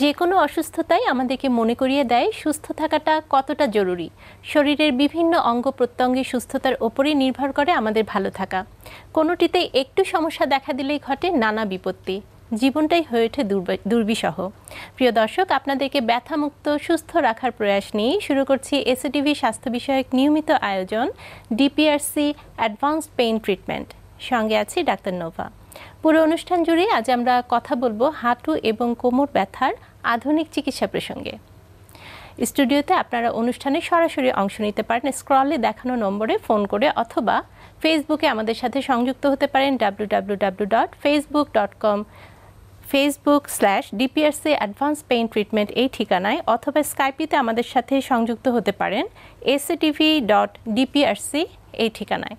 যে কোনো অসুস্থতাই আমাদেরকে মনে করিয়ে দেয় সুস্থ থাকাটা কতটা জরুরি। শরীরের বিভিন্ন অঙ্গ প্রত্যঙ্গের সুস্থতার ওপরেই নির্ভর করে আমাদের ভালো থাকা। কোনোটিতে একটু সমস্যা দেখা দিলেই ঘটে নানা বিপত্তি। জীবনটাই হয়ে ওঠে দুর্বিষহ। প্রিয় দর্শক, আপনাদেরকে ব্যথামুক্ত, সুস্থ রাখার প্রয়াস নিয়ে শুরু করছি এসএটিভি স্বাস্থ্য বিষয়ক নিয়মিত আয়োজন ডিপিআরসি অ্যাডভান্স পেইন ট্রিটমেন্ট সঙ্গে আছি ডাক্তার নোভা। পুরো অনুষ্ঠান জুড়ে আজ আমরা কথা বলব হাঁটু এবং কোমর ব্যথার আধুনিক চিকিৎসা প্রসঙ্গে। স্টুডিওতে আপনারা অনুষ্ঠানে সরাসরি অংশ নিতে পারেন। স্ক্রলে দেখানো নম্বরে ফোন করে অথবা ফেসবুকে আমাদের সাথে সংযুক্ত হতে পারেন W W W dot Facebook dot com Facebook slash DPRC advance pain treatment এই ঠিকানায় অথবা স্কাইপিতে আমাদের সাথে সংযুক্ত হতে পারেন এসিটিভি ডট ডিপিআরসি এই ঠিকানায়।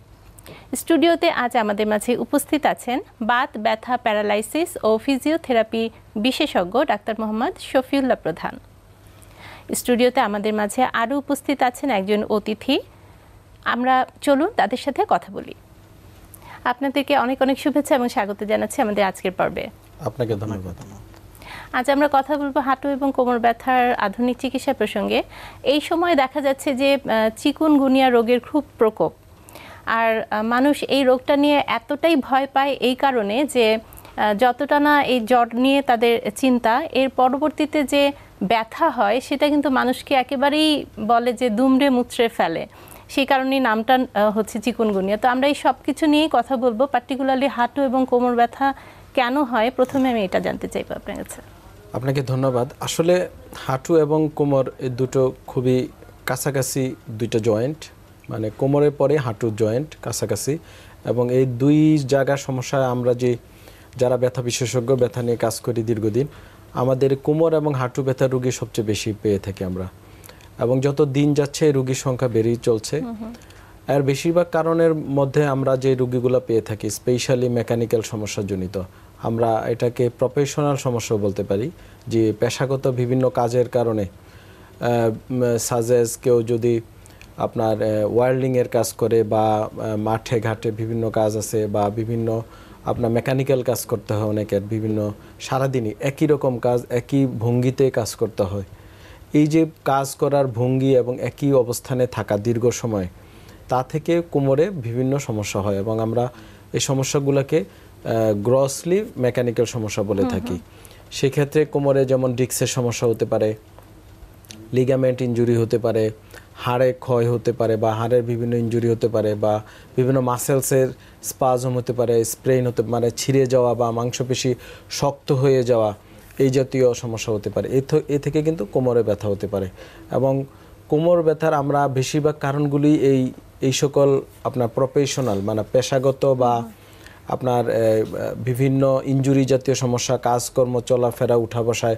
স্টুডিওতে আজ আমাদের মাঝে উপস্থিত আছেন বাত, ব্যথা, প্যারালাইসিস ও ফিজিওথেরাপি বিশেষজ্ঞ ডাক্তার মোহাম্মদ শফিউল্লাহ প্রধান। স্টুডিওতে আমাদের মাঝে আরও উপস্থিত আছেন একজন অতিথি। আমরা চলুন তাদের সাথে কথা বলি। আপনাদেরকে অনেক অনেক শুভেচ্ছা এবং স্বাগত জানাচ্ছি আমাদের আজকের পর্বে। আপনাকে ধন্যবাদ আজ আমরা কথা বলব হাঁটু এবং কোমর ব্যথার আধুনিক চিকিৎসা প্রসঙ্গে। এই সময় দেখা যাচ্ছে যে চিকুনগুনিয়া রোগের খুব প্রকোপ। আর মানুষ এই রোগটা নিয়ে এতটাই ভয় পায় এই কারণে যে যতটা না এই জ্বর নিয়ে তাদের চিন্তা, এর পরবর্তীতে যে ব্যথা হয়, সেটা কিন্তু মানুষকে একেবারেই বলে যে দুমড়ে মুচড়ে ফেলে। সেই কারণেই নামটা হচ্ছে চিকুনগুনিয়া। তো আমরা এই সব কিছু নিয়েই কথা বলব, পার্টিকুলারলি হাঁটু এবং কোমর ব্যথা কেন হয়? প্রথমে আমি এটা জানতে চাইব আপনার কাছে। আপনাকে ধন্যবাদ। আসলে হাঁটু এবং কোমর এই দুটো খুবই কাছাকাছি দুইটা জয়েন্ট মানে কোমরের পরে হাঁটুর জয়েন্ট কাছাকাছি এবং এই দুই জায়গার সমস্যায় আমরা যে যারা ব্যথা বিশেষজ্ঞ ব্যথা নিয়ে কাজ করি দীর্ঘদিন আমাদের কোমর এবং হাঁটু ব্যথা রুগী সবচেয়ে বেশি পেয়ে থাকি আমরা। এবং যত দিন যাচ্ছে রুগীর সংখ্যা বেড়েই চলছে। আর বেশিরভাগ কারণের মধ্যে আমরা যে রুগীগুলো পেয়ে থাকি স্পেশালি মেকানিক্যাল সমস্যাজনিত আমরা এটাকে প্রফেশনাল সমস্যা বলতে পারি যে পেশাগত বিভিন্ন কাজের কারণে সাজেস কেউ যদি আপনার ওয়ার্ল্ডিংয়ের কাজ করে বা মাঠে ঘাটে বিভিন্ন কাজ আছে বা বিভিন্ন আপনার মেকানিক্যাল কাজ করতে হয় অনেকের বিভিন্ন সারাদিনই একই রকম কাজ একই ভঙ্গিতে কাজ করতে হয়। এই যে কাজ করার ভঙ্গি এবং একই অবস্থানে থাকা দীর্ঘ সময় তা থেকে কোমরে বিভিন্ন সমস্যা হয় এবং আমরা এই সমস্যাগুলোকে গ্রসলি মেকানিক্যাল সমস্যা বলে থাকি। সেক্ষেত্রে কোমরে যেমন ডিক্সের সমস্যা হতে পারে লিগামেন্ট ইঞ্জুরি হতে পারে হাড়ে ক্ষয় হতে পারে বা হাড়ের বিভিন্ন ইঞ্জুরি হতে পারে বা বিভিন্ন মাসেলসের স্পাজম হতে পারে স্প্রেন হতে পারে ছিঁড়ে যাওয়া বা মাংসপেশি শক্ত হয়ে যাওয়া এই জাতীয় সমস্যা হতে পারে। এ থেকে কিন্তু কোমরে ব্যথা হতে পারে এবং কোমর ব্যথার আমরা বেশিরভাগ কারণগুলি এই এই সকল আপনার প্রফেশনাল মানে পেশাগত বা আপনার বিভিন্ন ইঞ্জুরি জাতীয় সমস্যা, কাজকর্ম, চলাফেরা উঠা বসায়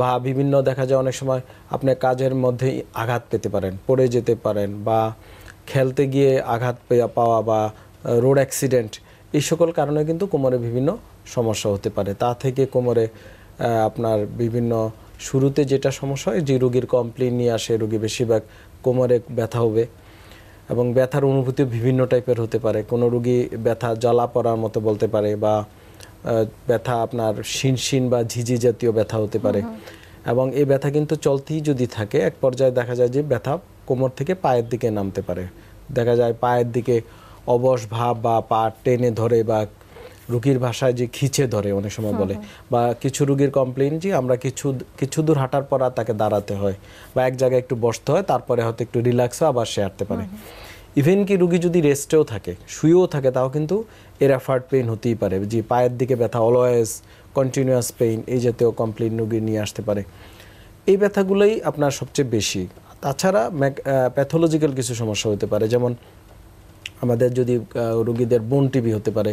বা বিভিন্ন দেখা যায় অনেক সময় আপনি কাজের মধ্যে আঘাত পেতে পারেন, পড়ে যেতে পারেন বা খেলতে গিয়ে আঘাত পাওয়া বা রোড অ্যাক্সিডেন্ট এই সকল কারণে কিন্তু কোমরে বিভিন্ন সমস্যা হতে পারে। তা থেকে কোমরে আপনার বিভিন্ন শুরুতে যেটা সমস্যা হয় যে রুগীর কমপ্লেন নিয়ে আসে, রুগী বেশিরভাগ কোমরে ব্যথা হবে এবং ব্যথার অনুভূতি বিভিন্ন টাইপের হতে পারে। কোনো রুগী ব্যথা, জ্বালা পড়ার মতো বলতে পারে বা ব্যথা আপনার শিন বা ঝিঝি জাতীয় ব্যথা হতে পারে। এবং এই ব্যথা কিন্তু চলতেই যদি থাকে এক পর্যায়ে দেখা যায় যে ব্যথা কোমর থেকে পায়ের দিকে নামতে পারে। দেখা যায় পায়ের দিকে অবশ ভাব বা পা টেনে ধরে বা রুগীর ভাষায় যে খিচে ধরে অনেক সময় বলে। বা কিছু রুগীর কমপ্লেন যে আমরা কিছু কিছু দূর হাঁটার পর আর তাকে দাঁড়াতে হয়। বা এক জায়গায় একটু বসতে হয় তারপরে হয়তো একটু রিল্যাক্স আবার সে হাঁটতে পারে। ইভেন কি রুগী যদি রেস্টেও থাকে শুয়েও থাকে তাও কিন্তু এর অ্যাফার্ট পেইন হতেই পারে। যে পায়ের দিকে ব্যথা অলওয়েজ কন্টিনিউয়াস পেইন এই জাতীয় কমপ্লেন রুগী নিয়ে আসতে পারে। এই ব্যথাগুলোই আপনার সবচেয়ে বেশি। তাছাড়া প্যাথোলজিক্যাল কিছু সমস্যা হতে পারে। যেমন আমাদের যদি রুগীদের বোন টিবি হতে পারে।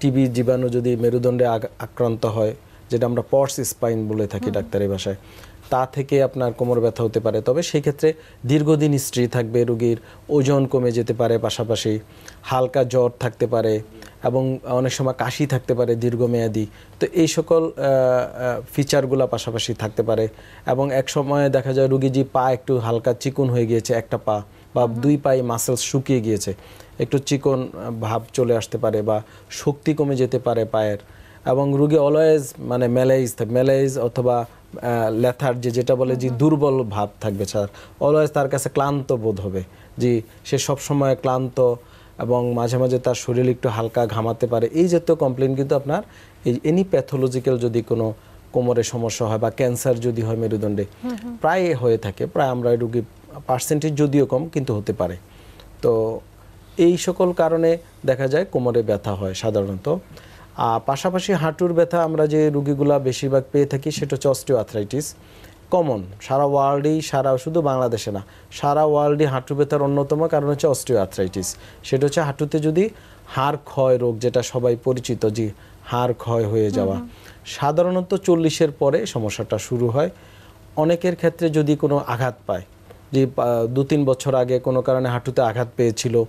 টিবি জীবাণু যদি মেরুদণ্ডে আক্রান্ত হয় যেটা আমরা পর্স স্পাইন বলে থাকি ডাক্তারি ভাষায়। তা থেকে আপনার কোমর ব্যথা হতে পারে। তবে সেই ক্ষেত্রে দীর্ঘদিন স্ত্রী থাকবে রুগীর ওজন কমে যেতে পারে পাশাপাশি হালকা জ্বর থাকতে পারে এবং অনেক সময় কাশি থাকতে পারে দীর্ঘমেয়াদী। তো এই সকল ফিচারগুলো পাশাপাশি থাকতে পারে এবং এক সময় দেখা যায় রুগী যে পা একটু হালকা চিকুন হয়ে গিয়েছে একটা পা বা দুই পায়ে মাসেলস শুকিয়ে গিয়েছে একটু চিকন ভাব চলে আসতে পারে বা শক্তি কমে যেতে পারে পায়ের। এবং রুগী অলওয়েজ মানে ম্যালেজ ম্যালেজ অথবা লেথার যে যেটা বলে যে দুর্বল ভাব থাকবে স্যার। অলওয়েজ তার কাছে ক্লান্ত বোধ হবে। যে সে সবসময় ক্লান্ত এবং মাঝে মাঝে তার শরীর একটু হালকা ঘামাতে পারে। এই জাতীয় কমপ্লেন কিন্তু আপনার এই এনি প্যাথোলজিক্যাল যদি কোনো কোমরে সমস্যা হয় বা ক্যান্সার যদি হয় মেরুদণ্ডে প্রায় হয়ে থাকে। প্রায় আমরা রুগী পার্সেন্টেজ যদিও কম কিন্তু হতে পারে। তো এই সকল কারণে দেখা যায় কোমরে ব্যথা হয় সাধারণত। পাশাপাশি হাঁটুর ব্যথা আমরা যে রুগীগুলা বেশিরভাগ পেয়ে থাকি সেটা হচ্ছে অস্টিও আর্থ্রাইটিস কমন সারা ওয়ার্ল্ডেই সারা শুধু বাংলাদেশে না সারা ওয়ার্ল্ডে হাঁটু ব্যথার অন্যতম কারণ হচ্ছে অস্টিও আর্থ্রাইটিস সেটা হচ্ছে হাঁটুতে যদি হাড় ক্ষয় রোগ যেটা সবাই পরিচিত যে হাড় ক্ষয় হয়ে যাওয়া সাধারণত চল্লিশের পরে সমস্যাটা শুরু হয়। অনেকের ক্ষেত্রে যদি কোনো আঘাত পায় যে দু তিন বছর আগে কোনো কারণে হাঁটুতে আঘাত পেয়েছিল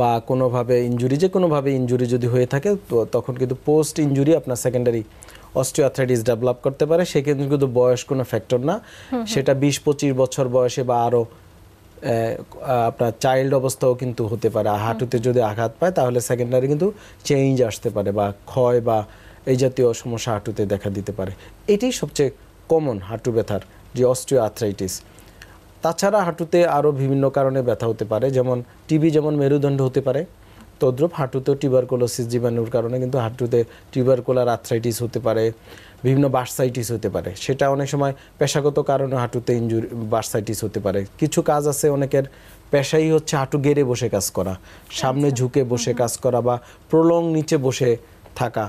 বা কোনোভাবে ইনজুরি যে কোনোভাবে ইনজুরি যদি হয়ে থাকে তো তখন কিন্তু পোস্ট ইনজুরি আপনার সেকেন্ডারি অস্টিওআর্থ্রাইটিস ডেভেলপ করতে পারে। সেক্ষেত্রে কিন্তু বয়স কোনো ফ্যাক্টর না। সেটা বিশ পঁচিশ বছর বয়সে বা আরও আপনার চাইল্ড অবস্থাও কিন্তু হতে পারে। হাঁটুতে যদি আঘাত পায় তাহলে সেকেন্ডারি কিন্তু চেঞ্জ আসতে পারে বা ক্ষয় বা এই জাতীয় সমস্যা হাঁটুতে দেখা দিতে পারে। এটাই সবচেয়ে কমন হাঁটু ব্যথার যে অস্টিও আর্থ্রাইটিস তাছাড়া হাঁটুতে আরও বিভিন্ন কারণে ব্যথা হতে পারে, যেমন টিবি যেমন মেরুদণ্ড হতে পারে, তদ্রুপ হাঁটুতেও টিউবারকুলোসিস জীবাণুর কারণে কিন্তু হাঁটুতে টিউবারকুলার আর্থ্রাইটিস হতে পারে, বিভিন্ন বার্সাইটিস হতে পারে। সেটা অনেক সময় পেশাগত কারণে হাঁটুতে ইঞ্জুরি বার্সাইটিস হতে পারে। কিছু কাজ আছে অনেকের, পেশাই হচ্ছে হাঁটু গেড়ে বসে কাজ করা, সামনে ঝুঁকে বসে কাজ করা বা প্রলং নিচে বসে থাকা।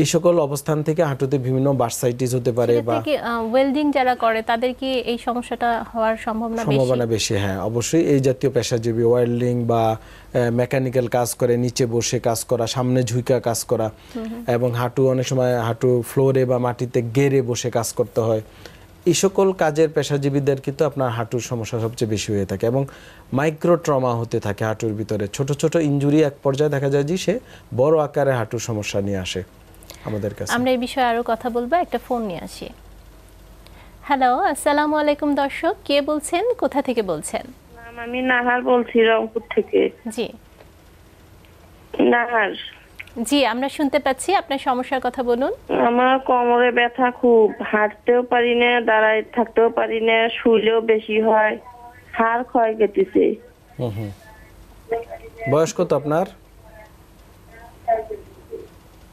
এই সকল অবস্থান থেকে হাঁটুতে বিভিন্ন বার্সাইটিস হতে পারে বা ওয়েল্ডিং যারা করে তাদের কি এই সমস্যাটা হওয়ার সম্ভাবনা বেশি? সম্ভাবনা বেশি হ্যাঁ অবশ্যই। এই জাতীয় পেশাজীবী ওয়েল্ডিং বা মেকানিক্যাল কাজ করে নিচে বসে কাজ করা সামনে ঝুঁকা কাজ করা এবং হাঁটু অনেক সময় হাঁটু ফ্লোরে বা মাটিতে গেড়ে বসে কাজ করতে হয়। এই সকল কাজের পেশাজীবীদের কিন্তু আপনার হাঁটুর সমস্যা সবচেয়ে বেশি হয়ে থাকে এবং মাইক্রো ট্রমা হতে থাকে হাঁটুর ভিতরে। ছোট ছোট ইঞ্জুরি এক পর্যায়ে দেখা যায় যে সে বড় আকারে হাঁটুর সমস্যা নিয়ে আসে। আমাদের কাছে। আমরা এই বিষয়ে আরও কথা বলব একটা ফোন নিয়ে আসি। হ্যালো আসসালামু আলাইকুম দর্শক কে বলছেন কোথা থেকে বলছেন? আমি নাহার বলছি রংপুর থেকে। জি। নাহার। জি আমরা শুনতে পাচ্ছি আপনার সমস্যার কথা বলুন। আমার কোমরে ব্যথা খুব হাঁটতেও পারি না দাঁড়ায় থাকতেও পারি না শুইলেও বেশি হয় হাড় ক্ষয় গেতেছে হুম হুম। বয়স কত আপনার?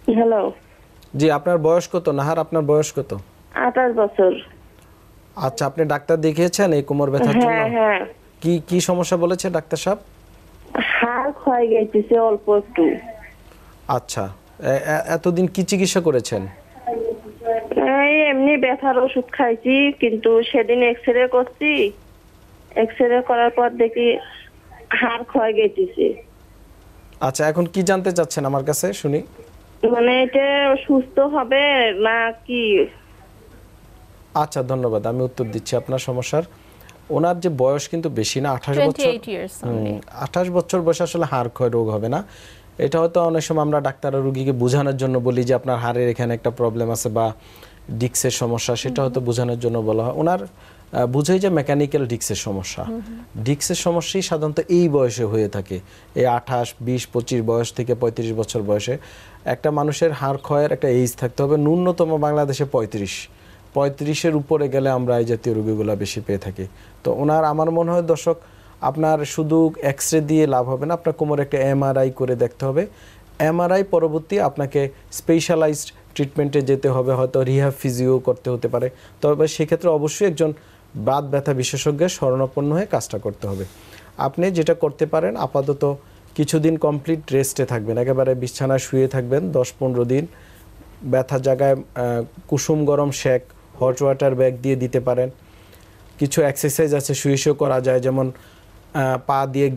হ্যালো। জি আপনার বয়স কত? নাহার আপনার বয়স কত? আঠাশ বছর। আচ্ছা আপনি ডাক্তার দেখিয়েছেন এই কোমর ব্যথার জন্য? হ্যাঁ। হ্যাঁ কি কি সমস্যা বলেছে ডাক্তার সাহেব? হাড় ক্ষয় গেতেছে অল্প একটু। আচ্ছা এতদিন কি চিকিৎসা করেছেন? এই এমনি ব্যথার ওষুধ খাইছি কিন্তু সেদিন এক্স রে করছি। এক্স রে করার পর দেখি হাড় ক্ষয় গেতেছে আচ্ছা এখন কি জানতে চাচ্ছেন আমার কাছে শুনি? মানে এটা সুস্থ হবে না কি? আচ্ছা ধন্যবাদ। আমি উত্তর দিচ্ছি আপনার সমস্যার। ওনার যে বয়স কিন্তু বেশি না আঠাশ বছর আঠাশ বছর বয়সে আসলে হাড় ক্ষয় রোগ হবে না। এটা হয়তো অনেক সময় আমরা ডাক্তার রুগীকে বোঝানোর জন্য বলি যে আপনার হাড়ের এখানে একটা প্রবলেম আছে বা ডিক্সের সমস্যা সেটা হয়তো বোঝানোর জন্য বলা হয়। ওনার বুঝেই যে মেকানিক্যাল ডিক্সের সমস্যা। ডিক্সের সমস্যাই সাধারণত এই বয়সে হয়ে থাকে। এই আঠাশ বিশ পঁচিশ বয়স থেকে পঁয়ত্রিশ বছর বয়সে। একটা মানুষের হাড় ক্ষয়ের একটা এইজ থাকতে হবে। ন্যূনতম বাংলাদেশে পঁয়ত্রিশ। পঁয়ত্রিশের উপরে গেলে আমরা এই জাতীয় রোগীগুলো বেশি পেয়ে থাকি। তো ওনার আমার মনে হয় দর্শক আপনার শুধু এক্স রে দিয়ে লাভ হবে না আপনার কোমরে একটা এমআরআই করে দেখতে হবে। এমআরআই পরবর্তী আপনাকে স্পেশালাইজড ট্রিটমেন্টে যেতে হবে, হয়তো রিহ্যাব ফিজিও করতে হতে পারে। তবে সেক্ষেত্রে অবশ্যই একজন বাত ব্যথা বিশেষজ্ঞের শরণাপন্ন হয়ে কাজটা করতে হবে। আপনি যেটা করতে পারেন, আপাতত কিছুদিন কমপ্লিট রেস্টে থাকবেন। একেবারে বিছানা শুয়ে থাকবেন দশ পনেরো দিন। ব্যথা জায়গায় কুসুম গরম শেক হট ওয়াটার ব্যাগ দিয়ে দিতে পারেন। কিছু এক্সারসাইজ আছে শুয়ে শুয়ে করা যায়, যেমন পা দিয়ে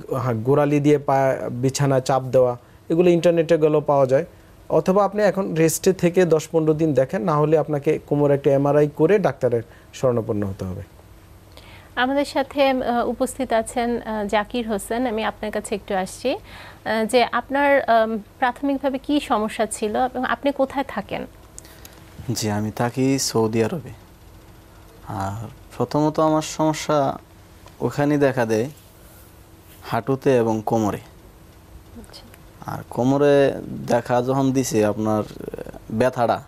গোড়ালি দিয়ে পা বিছানা চাপ দেওয়া। এগুলো ইন্টারনেটে গেলেও পাওয়া যায়। অথবা আপনি এখন রেস্টে থেকে দশ পনেরো দিন দেখেন না হলে আপনাকে কোমর একটা এমআরআই করে ডাক্তারের শরণাপন্ন হতে হবে। আমাদের সাথে উপস্থিত আছেন জাকির হোসেন। আমি আপনার কাছে একটু আসছি যে আপনার প্রাথমিকভাবে কি সমস্যা ছিল এবং আপনি কোথায় থাকেন? জি আমি থাকি সৌদি আরবে। আর প্রথমত আমার সমস্যা ওখানেই দেখা দেয় হাঁটুতে এবং কোমরে। আচ্ছা। আর কোমরে দেখা যখন দিছে আপনার ব্যথাটা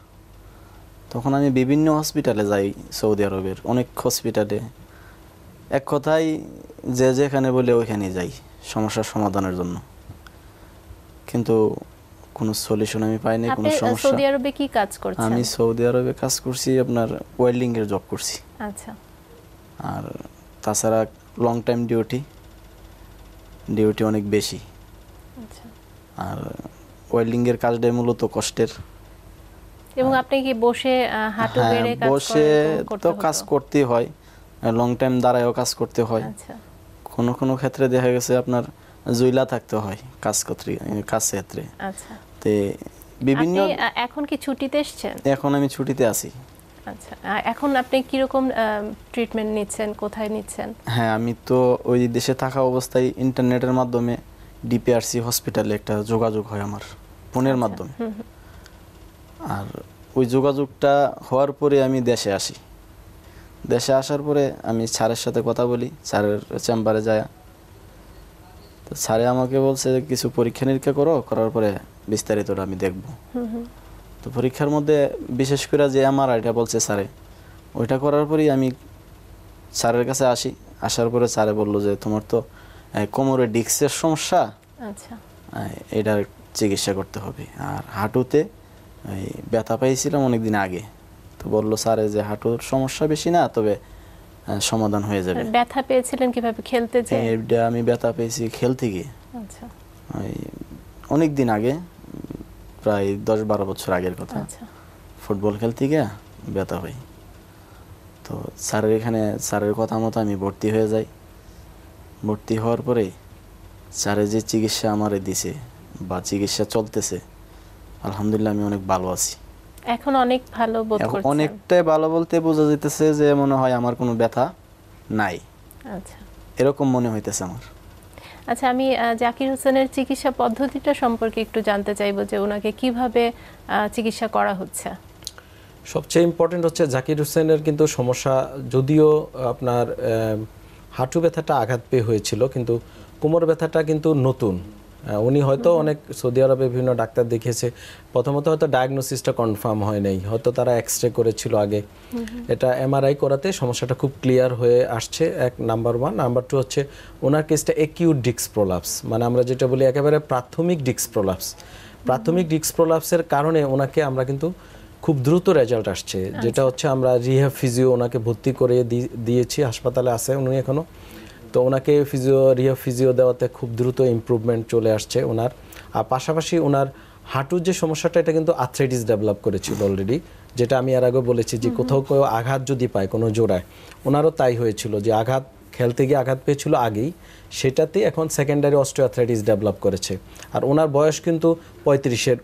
তখন আমি বিভিন্ন হসপিটালে যাই সৌদি আরবের অনেক হসপিটালে এক কথায় যে যেখানে বলে ওইখানে যাই সমস্যার সমাধানের জন্য। কিন্তু কোনো সলিউশন আমি পাইনি কোনো আপনি সমস্যা। সৌদি আরবে কি কাজ করছেন? আমি সৌদি আরবে কাজ করছি আপনার ওয়েল্ডিং এর জব করছি। আচ্ছা। আর তাছাড়া লং টাইম ডিউটি ডিউটি অনেক বেশি। আর ওয়েল্ডিং এর কাজটাই মূলত কষ্টের। এবং আপনি কি বসে হাঁটু হ্যাঁ বেড়ে কাজ বসে করেন, করতে তো কাজ করতেই হয়। লং টাইম দাঁড়ায়ও কাজ করতে হয়। আচ্ছা। কোনো কোনো ক্ষেত্রে দেখা গেছে আপনার জুইলা থাকতে হয় কাজ করতে কাজ ক্ষেত্রে। আচ্ছা। তে বিভিন্ন এখন কি ছুটিতে এসেছেন? এখন আমি ছুটিতে আছি। আচ্ছা। এখন আপনি কীরকম ট্রিটমেন্ট নিচ্ছেন? কোথায় নিচ্ছেন? হ্যাঁ আমি তো ওই দেশে থাকা অবস্থায় ইন্টারনেটের মাধ্যমে ডিপিআরসি হসপিটালে একটা যোগাযোগ হয় আমার ফোনের আচ্ছা, মাধ্যমে। আর ওই যোগাযোগটা হওয়ার পরে আমি দেশে আসি। দেশে আসার পরে আমি স্যারের সাথে কথা বলি স্যারের চেম্বারে যায়। তো স্যারে আমাকে বলছে কিছু পরীক্ষা নিরীক্ষা করো করার পরে বিস্তারিতটা আমি দেখব। তো পরীক্ষার মধ্যে বিশেষ করে যে আমার এটা বলছে স্যারে ওইটা করার পরেই আমি স্যারের কাছে আসি। আসার পরে স্যারে বলল যে তোমার তো কোমরে ডিস্কের সমস্যা আচ্ছা। এটার চিকিৎসা করতে হবে। আর হাঁটুতে ওই ব্যথা পাইছিলাম অনেকদিন আগে। তো বলল স্যারে যে হাঁটুর সমস্যা বেশি না তবে সমাধান হয়ে যাবে। ব্যথা পেয়েছিলেন কীভাবে? খেলতে যে? এটা আমি ব্যথা পেয়েছি খেলতে গিয়ে। আচ্ছা। ওই অনেক দিন আগে প্রায় দশ বারো বছর আগের কথা। আচ্ছা। ফুটবল খেলতে গিয়ে ব্যথা হয়। তো স্যারের এখানে স্যারের কথা মতো আমি ভর্তি হয়ে যাই। ভর্তি হওয়ার পরে স্যারের যে চিকিৎসা আমারে দিছে বা চিকিৎসা চলতেছে আলহামদুলিল্লাহ আমি অনেক ভালো আছি। এখন অনেক ভালো বোধ করছেন। অনেকটাই ভালো বলতে বোঝা যেতেছে যে মনে হয় আমার কোনো ব্যথা নাই। আচ্ছা। এরকম মনে হইতেছে আমার। আচ্ছা আমি জাকির হোসেনের চিকিৎসা পদ্ধতিটা সম্পর্কে একটু জানতে চাইব যে ওনাকে কীভাবে আহ, চিকিৎসা করা হচ্ছে। সবচেয়ে ইম্পর্টেন্ট হচ্ছে জাকির হোসেনের কিন্তু সমস্যা যদিও আপনার আহ, হাঁটু ব্যথাটা আঘাত পেয়ে হয়েছিল কিন্তু কোমর ব্যথাটা কিন্তু নতুন। উনি হয়তো অনেক সৌদি আরবে বিভিন্ন ডাক্তার দেখিয়েছে প্রথমত হয়তো ডায়াগনোসিসটা কনফার্ম হয় নাই হয়তো তারা এক্স রে করেছিল আগে। এটা এমআরআই করাতে সমস্যাটা খুব ক্লিয়ার হয়ে আসছে এক নাম্বার ওয়ান নাম্বার টু হচ্ছে ওনার কেসটা একিউট ডিক্স প্রোলাপস মানে আমরা যেটা বলি একেবারে প্রাথমিক ডিক্স প্রোলাপস প্রাথমিক ডিক্স প্রোলাপসের কারণে ওনাকে আমরা কিন্তু খুব দ্রুত রেজাল্ট আসছে। যেটা হচ্ছে আমরা রিহ্যাব ফিজিও ওনাকে ভর্তি করে দিয়েছি হাসপাতালে আছে উনি এখনও তো ওনাকে ফিজিও রিহ্যাব ফিজিও দেওয়াতে খুব দ্রুত ইমপ্রুভমেন্ট চলে আসছে ওনার। আর পাশাপাশি ওনার হাঁটুর যে সমস্যাটা এটা কিন্তু আর্থ্রাইটিস ডেভেলপ করেছিল অলরেডি যেটা আমি এর আগে বলেছি যে কোথাও কেউ আঘাত যদি পায় কোনো জোড়ায় ওনারও তাই হয়েছিল যে আঘাত খেলতে গিয়ে আঘাত পেয়েছিল আগেই সেটাতে এখন সেকেন্ডারি অস্ট্রিওআর্থ্রাইটিস ডেভেলপ করেছে। আর ওনার বয়স কিন্তু পঁয়ত্রিশের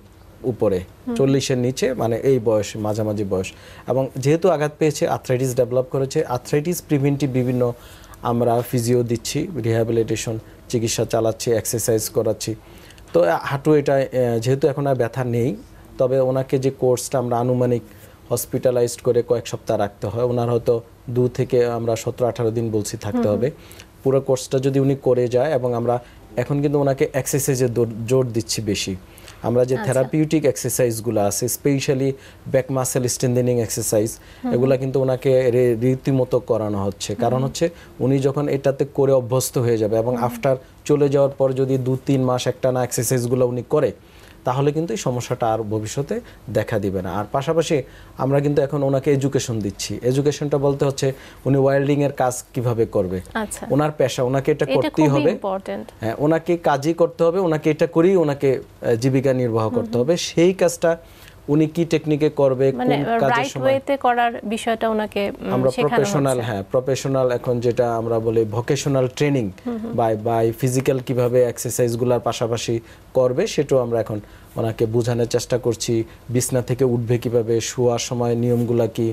উপরে চল্লিশের নিচে মানে এই বয়স মাঝামাঝি বয়স। এবং যেহেতু আঘাত পেয়েছে আর্থ্রাইটিস ডেভেলপ করেছে আর্থ্রাইটিস প্রিভেন্টিভ বিভিন্ন আমরা ফিজিও দিচ্ছি রিহ্যাবিলিটেশন চিকিৎসা চালাচ্ছি এক্সারসাইজ করাচ্ছি। তো হাঁটু এটা যেহেতু এখন আর ব্যথা নেই তবে ওনাকে যে কোর্সটা আমরা আনুমানিক হসপিটালাইজড করে কয়েক সপ্তাহ রাখতে হয় ওনার হয়তো দু থেকে আমরা সতেরো আঠারো দিন বলছি থাকতে হবে। পুরো কোর্সটা যদি উনি করে যায় এবং আমরা এখন কিন্তু ওনাকে এক্সারসাইজের জোর দিচ্ছি বেশি। আমরা যে থেরাপিউটিক এক্সারসাইজগুলো আছে specially back muscle strengthening exercise এগুলো কিন্তু ওনাকে রীতিমতো করানো হচ্ছে। কারণ হচ্ছে উনি যখন এটাতে করে অভ্যস্ত হয়ে যাবে এবং আফটার চলে যাওয়ার পর যদি দু তিন মাস একটা না এক্সারসাইজগুলো উনি করে তাহলে কিন্তু এই সমস্যাটা আর ভবিষ্যতে দেখা দিবে না। আর পাশাপাশি আমরা কিন্তু এখন ওনাকে এডুকেশন দিচ্ছি। এডুকেশনটা বলতে হচ্ছে উনি ওয়েল্ডিং এর কাজ কীভাবে করবে? আচ্ছা। ওনার পেশা ওনাকে এটা এটা করতেই হবে। হ্যাঁ ওনাকে কাজই করতে হবে ওনাকে এটা করেই ওনাকে জীবিকা নির্বাহ করতে হবে। সেই কাজটা উনি কি টেকনিকে করবে মানে কোন কাজের রাইট সময়? ওয়েতে করার বিষয়টা ওনাকে আমরা প্রফেশনাল হ্যাঁ প্রফেশনাল এখন যেটা আমরা বলি vocational training by by physical কীভাবে এক্সারসাইজগুলোর পাশাপাশি করবে সেটাও আমরা এখন ওনাকে বোঝানোর চেষ্টা করছি। বিছনা থেকে উঠবে কীভাবে শোয়ার সময় নিয়মগুলা কি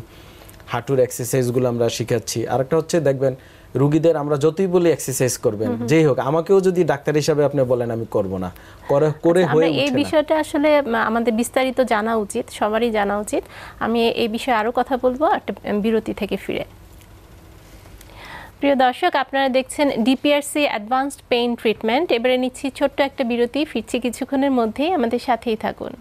হাঁটুর এক্সারসাইজগুলো আমরা শিখাচ্ছি। আরেকটা হচ্ছে দেখবেন রুগীদের আমরা যতই বলি এক্সারসাইজ করবেন যেই হোক আমাকেও যদি ডাক্তার হিসাবে আপনি বলেন আমি করব না। করে করে আচ্ছা, হয়ে এই বিষয়টা আসলে আমাদের বিস্তারিত জানা উচিত সবারই জানা উচিত। আমি এই বিষয়ে আরও কথা বলব একটা বিরতি থেকে ফিরে। প্রিয় দর্শক আপনারা দেখছেন ডিপিআরসি অ্যাডভান্সড পেইন ট্রিটমেন্ট এবারে নিচ্ছি ছোট্ট একটা বিরতি ফিরছি কিছুক্ষণের মধ্যেই। আমাদের সাথেই থাকুন।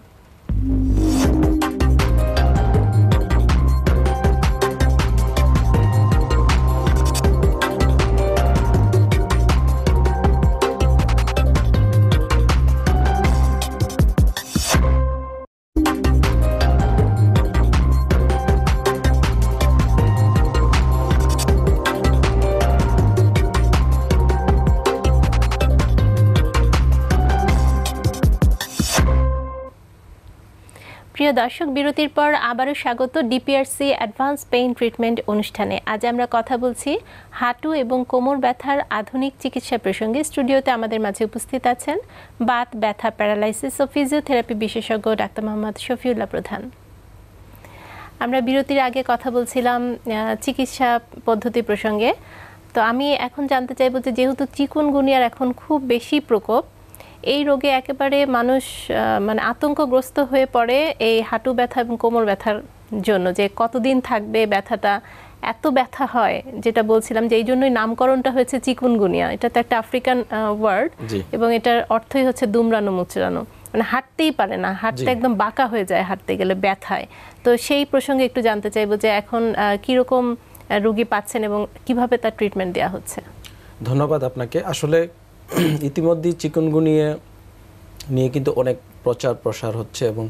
প্রিয় দর্শক, বিরতির পর আবারও স্বাগত ডিপিআরসি অ্যাডভান্স পেইন ট্রিটমেন্ট অনুষ্ঠানে। আজ আমরা কথা বলছি হাঁটু এবং কোমর ব্যথার আধুনিক চিকিৎসা প্রসঙ্গে। স্টুডিওতে আমাদের মাঝে উপস্থিত আছেন বাত ব্যথা প্যারালাইসিস ও ফিজিওথেরাপি বিশেষজ্ঞ ডাক্তার মোহাম্মদ শফিউল্লাহ প্রধান। আমরা বিরতির আগে কথা বলছিলাম চিকিৎসা পদ্ধতি প্রসঙ্গে। তো আমি এখন জানতে চাইব যে, যেহেতু চিকুনগুনিয়ার এখন খুব বেশি প্রকোপ এই রোগে একেবারে মানুষ মানে আতঙ্কগ্রস্ত হয়ে পড়ে এই হাঁটু ব্যথা এবং কোমর ব্যথার জন্য যে কতদিন থাকবে ব্যথাটা এত ব্যথা হয় যেটা বলছিলাম যে এই জন্যই নামকরণটা হয়েছে চিকুনগুনিয়া। এটা তো একটা আফ্রিকান ওয়ার্ড এবং এটার অর্থই হচ্ছে দুমড়ানো মুচড়ানো। মানে হাঁটতেই পারে না হাঁটতে একদম বাঁকা হয়ে যায় হাঁটতে গেলে ব্যথায়। তো সেই প্রসঙ্গে একটু জানতে চাইব যে এখন কীরকম রোগী পাচ্ছেন এবং কীভাবে তার ট্রিটমেন্ট দেওয়া হচ্ছে? ধন্যবাদ আপনাকে। আসলে ইতিমধ্যেই চিকনগুনিয়া নিয়ে কিন্তু অনেক প্রচার প্রসার হচ্ছে এবং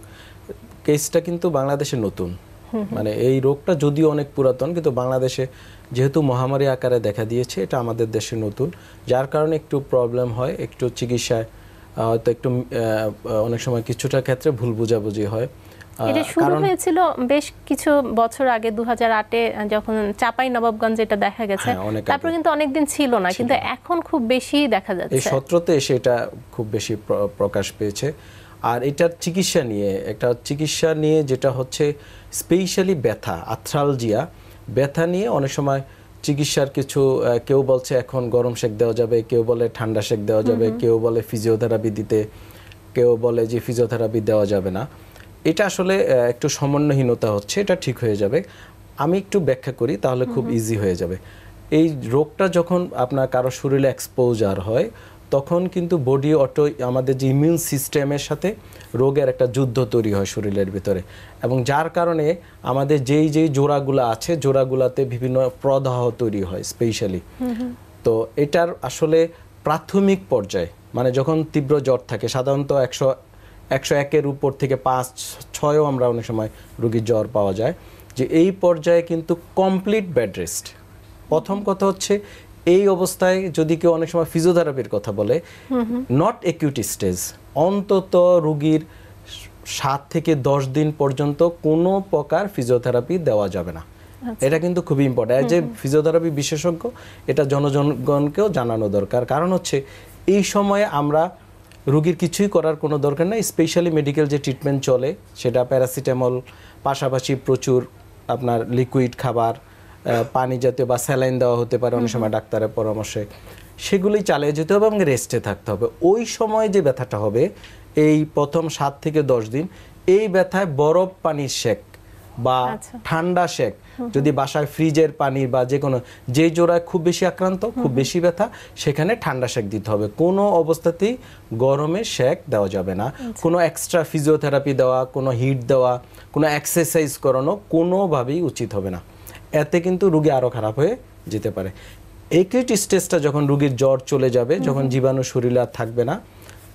কেসটা কিন্তু বাংলাদেশে নতুন। মানে এই রোগটা যদিও অনেক পুরাতন কিন্তু বাংলাদেশে যেহেতু মহামারী আকারে দেখা দিয়েছে এটা আমাদের দেশে নতুন। যার কারণে একটু প্রবলেম হয় একটু চিকিৎসায় হয়তো একটু অনেক সময় কিছুটা ক্ষেত্রে ভুল বোঝাবুঝি হয়। এটা শুরু হয়েছিল বেশ কিছু বছর আগে দু হাজার আটে যখন চাপাই নবাবগঞ্জ এটা দেখা গেছে হ্যাঁ, তারপর কিন্তু অনেকদিন ছিল না কিন্তু এখন খুব বেশি দেখা এই যাচ্ছে। সত্রতে এসে এটা খুব বেশি প্রকাশ পেয়েছে। আর এটার চিকিৎসা নিয়ে একটা চিকিৎসা নিয়ে যেটা হচ্ছে স্পেশালি ব্যথা আথ্রালজিয়া। ব্যথা নিয়ে অনেক সময় চিকিৎসার কিছু কেউ বলছে এখন গরম সেক দেওয়া যাবে কেউ বলে ঠান্ডা সেক দেওয়া যাবে কেউ বলে ফিজিওথেরাপি দিতে কেউ বলে যে ফিজিওথেরাপি দেওয়া যাবে না। এটা আসলে একটু সমন্বয়হীনতা হচ্ছে এটা ঠিক হয়ে যাবে। আমি একটু ব্যাখ্যা করি তাহলে খুব ইজি হয়ে যাবে। এই রোগটা যখন আপনার কারও শরীরে এক্সপোজার হয় তখন কিন্তু বডি অটো আমাদের যে ইমিউন সিস্টেমের সাথে রোগের একটা যুদ্ধ তৈরি হয় শরীরের ভিতরে। এবং যার কারণে আমাদের যেই যেই জোড়াগুলো আছে জোড়াগুলাতে বিভিন্ন প্রদাহ তৈরি হয় স্পেশালি তো এটার আসলে প্রাথমিক পর্যায়ে মানে যখন তীব্র জ্বর থাকে সাধারণত একশো একশো একের উপর থেকে পাঁচ ছয়ও আমরা অনেক সময় রুগীর জ্বর পাওয়া যায় যে এই পর্যায়ে কিন্তু কমপ্লিট বেড রেস্ট। প্রথম কথা হচ্ছে এই অবস্থায় যদি কেউ অনেক সময় ফিজিওথেরাপির কথা বলে নট একিউট স্টেজ অন্তত রুগীর সাত থেকে দশ দিন পর্যন্ত কোনো প্রকার ফিজিওথেরাপি দেওয়া যাবে না। এটা কিন্তু খুবই ইম্পর্টেন্ট যে ফিজিওথেরাপি বিশেষজ্ঞ এটা জনজনগণকেও জানানো দরকার। কারণ হচ্ছে এই সময়ে আমরা রুগীর কিছুই করার কোনো দরকার নাই স্পেশালি মেডিকেল যে ট্রিটমেন্ট চলে সেটা প্যারাসিটামল পাশাপাশি প্রচুর আপনার লিকুইড খাবার পানি জাতীয় বা স্যালাইন দেওয়া হতে পারে অনেক সময় ডাক্তারের পরামর্শে। সেগুলি চালিয়ে যেতে হবে এবং রেস্টে থাকতে হবে। ওই সময় যে ব্যথাটা হবে এই প্রথম সাত থেকে দশ দিন এই ব্যথায় বরফ পানির শেক বা আচ্ছা। ঠান্ডা শেক। যদি বাসায় ফ্রিজের পানি বা যে কোনো যে জোড়ায় খুব বেশি আক্রান্ত খুব বেশি ব্যথা সেখানে ঠান্ডা শেক দিতে হবে। কোনো অবস্থাতেই গরমে শেক দেওয়া যাবে না। কোনো এক্সট্রা ফিজিওথেরাপি দেওয়া কোনো হিট দেওয়া কোনো এক্সারসাইজ করানো কোনোভাবেই উচিত হবে না। এতে কিন্তু রুগী আরও খারাপ হয়ে যেতে পারে। একিউট স্টেজটা যখন রুগীর জ্বর চলে যাবে যখন জীবাণু শরীরে আর থাকবে না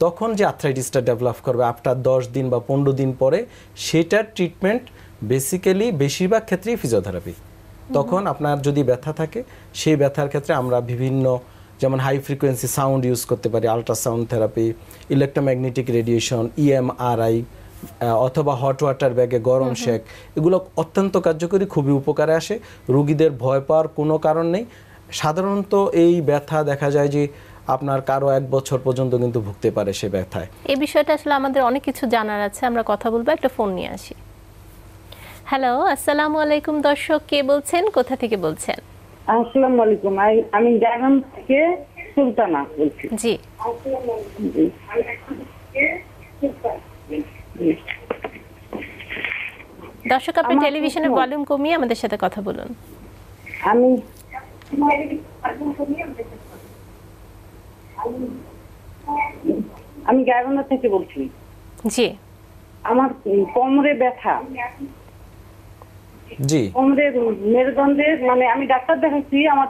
তখন যে আর্থ্রাইটিসটা ডেভেলপ করবে আফটার দশ দিন বা পনেরো দিন পরে সেটার ট্রিটমেন্ট বেসিক্যালি বেশিরভাগ ক্ষেত্রেই ফিজিওথেরাপি তখন আপনার যদি ব্যথা থাকে সেই ব্যথার ক্ষেত্রে আমরা বিভিন্ন যেমন হাই ফ্রিকোয়েন্সি সাউন্ড ইউজ করতে পারি ultrasound therapy electromagnetic radiation EMRI অথবা হট ওয়াটার ব্যাগে গরম শেক এগুলো অত্যন্ত কার্যকরী খুবই উপকারে আসে। রুগীদের ভয় পাওয়ার কোনো কারণ নেই। সাধারণত এই ব্যথা দেখা যায় যে আপনার কারও এক বছর পর্যন্ত কিন্তু ভুগতে পারে সে ব্যথায়। এই বিষয়টা আসলে আমাদের অনেক কিছু জানার আছে আমরা কথা বলব একটা ফোন নিয়ে আসি। হ্যালো আসসালামু আলাইকুম দর্শক কে বলছেন? কোথা থেকে বলছেন? আসসালামু আলাইকুম। আমি জাগান থেকে সুলতানা বলছি। জি। দর্শক আপনি টেলিভিশনের ভলিউম কমিয়ে আমাদের সাথে কথা বলুন। আমি আমি গায়বান্ধা থেকে বলছি। জি। আমার কোমরে ব্যথা। জি। কোমরের মেরুদণ্ডের মানে আমি ডাক্তার দেখাচ্ছি আমার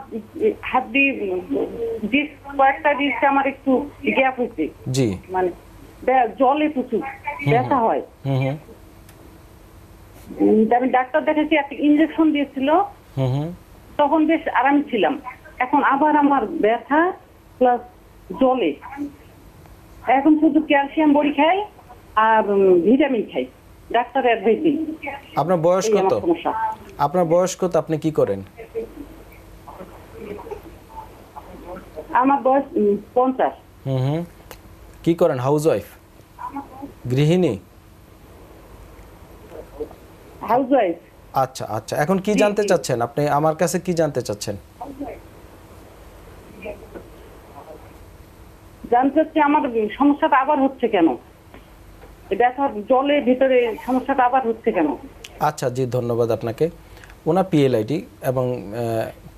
হাড্ডি ডিস্ক কয়েকটা ডিস্ক আমার একটু গ্যাপ হয়েছে। জি। মানে জলে প্রচুর ব্যথা হয়। আমি ডাক্তার দেখাচ্ছি একটা ইঞ্জেকশন দিয়েছিল। তখন বেশ আরাম ছিলাম। এখন আবার আমার ব্যথা প্লাস জলে। এখন শুধু ক্যালসিয়াম বড়ি খাই আর ভিটামিন খাই। ডাক্তার অ্যাডভাইসই আপনার বয়স কত? আপনার বয়স কত? আপনি কি করেন? আমার বয়স উম, পঞ্চাশ। হুম হুম। কি করেন? হাউস ওয়াইফ গৃহিণী? হাউস ওয়াইফ আচ্ছা আচ্ছা। এখন কি জানতে চাচ্ছেন? আপনি আমার কাছে কি জানতে চাচ্ছেন? জানতে চাচ্ছি আমার সমস্যাটা আবার হচ্ছে কেন? এই ব্যথার জলে ভিতরে সমস্যাটা আবার হচ্ছে কেন? আচ্ছা জি ধন্যবাদ আপনাকে। ওনা পিএলআইটি এবং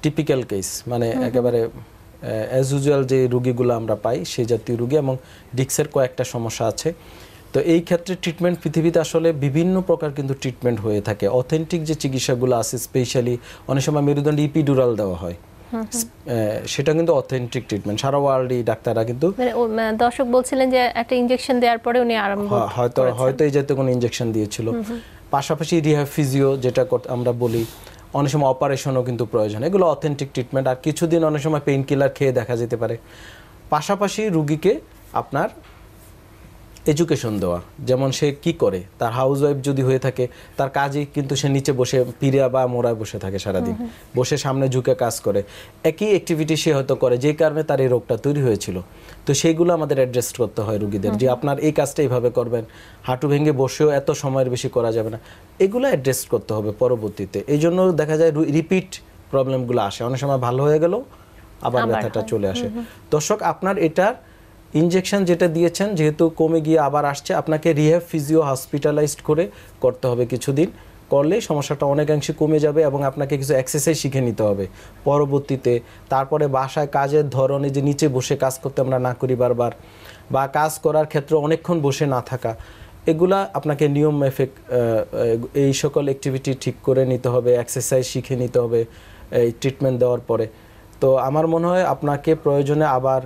টিপিক্যাল কেস মানে একেবারে অ্যাজ ইউজুয়াল যে রুগীগুলো আমরা পাই সেই জাতীয় রুগী এবং ডিক্সের কয়েকটা সমস্যা আছে। তো এই ক্ষেত্রে ট্রিটমেন্ট পৃথিবীতে আসলে বিভিন্ন প্রকার কিন্তু ট্রিটমেন্ট হয়ে থাকে। অথেন্টিক যে চিকিৎসাগুলো আছে স্পেশালি অনেক সময় মেরুদণ্ড ইপিডুরাল দেওয়া হয়। সেটা কিন্তু অথেন্টিক ট্রিটমেন্ট সারা ওয়ার্ল্ডই ডাক্তাররা কিন্তু মানে দর্শক বলছিলেন যে একটা ইনজেকশন দেওয়ার পরে উনি আরাম হয়তো করেছেন। হয়তো এই জাতীয় কোনো ইনজেকশন দিয়েছিল। পাশাপাশি রিহ্যাব ফিজিও যেটা আমরা বলি অনেক সময় অপারেশনও কিন্তু প্রয়োজন। এগুলো অথেন্টিক ট্রিটমেন্ট আর কিছুদিন অনেক সময় পেইন কিলার খেয়ে দেখা যেতে পারে। পাশাপাশি রুগীকে আপনার এডুকেশন দেওয়া। যেমন সে কি করে? তার হাউস ওয়াইফ যদি হয়ে থাকে তার কাজই কিন্তু সে নিচে বসে পিরিয়া বা মোড়ায় বসে থাকে সারাদিন। বসে সামনে ঝুঁকে কাজ করে। একই অ্যাক্টিভিটি সে হয়তো করে যে কারণে তার এই রোগটা তৈরি হয়েছিল। তো সেইগুলো আমাদের অ্যাড্রেস করতে হয় রুগীদের যে আপনার এই কাজটা এইভাবে করবেন হাঁটু ভেঙে বসেও এত সময়ের বেশি করা যাবে না। এগুলো অ্যাড্রেস করতে হবে পরবর্তীতে। এই জন্য দেখা যায় রিপিট প্রবলেমগুলো আসে। অনেক সময় ভালো হয়ে গেল আবার আবার ব্যথাটা চলে আসে। দর্শক আপনার এটার ইনজেকশন যেটা দিয়েছেন, যেহেতু কমে গিয়ে আবার আসছে, আপনাকে রিহ্যাব ফিজিও হসপিটালাইজড করে করতে হবে কিছুদিন। করলে সমস্যাটা অনেকাংশে কমে যাবে এবং আপনাকে কিছু এক্সারসাইজ শিখে নিতে হবে পরবর্তীতে। তারপরে বাসায় কাজের ধরনে যে নিচে বসে কাজ করতে আমরা না করি বারবার, বা কাজ করার ক্ষেত্রে অনেকক্ষণ বসে না থাকা, এগুলা আপনাকে নিয়ম এফেক্ট এই সকল অ্যাক্টিভিটি ঠিক করে নিতে হবে এক্সারসাইজ শিখে নিতে হবে, এই ট্রিটমেন্ট দেওয়ার পরে। তো আমার মনে হয় আপনাকে প্রয়োজনে আবার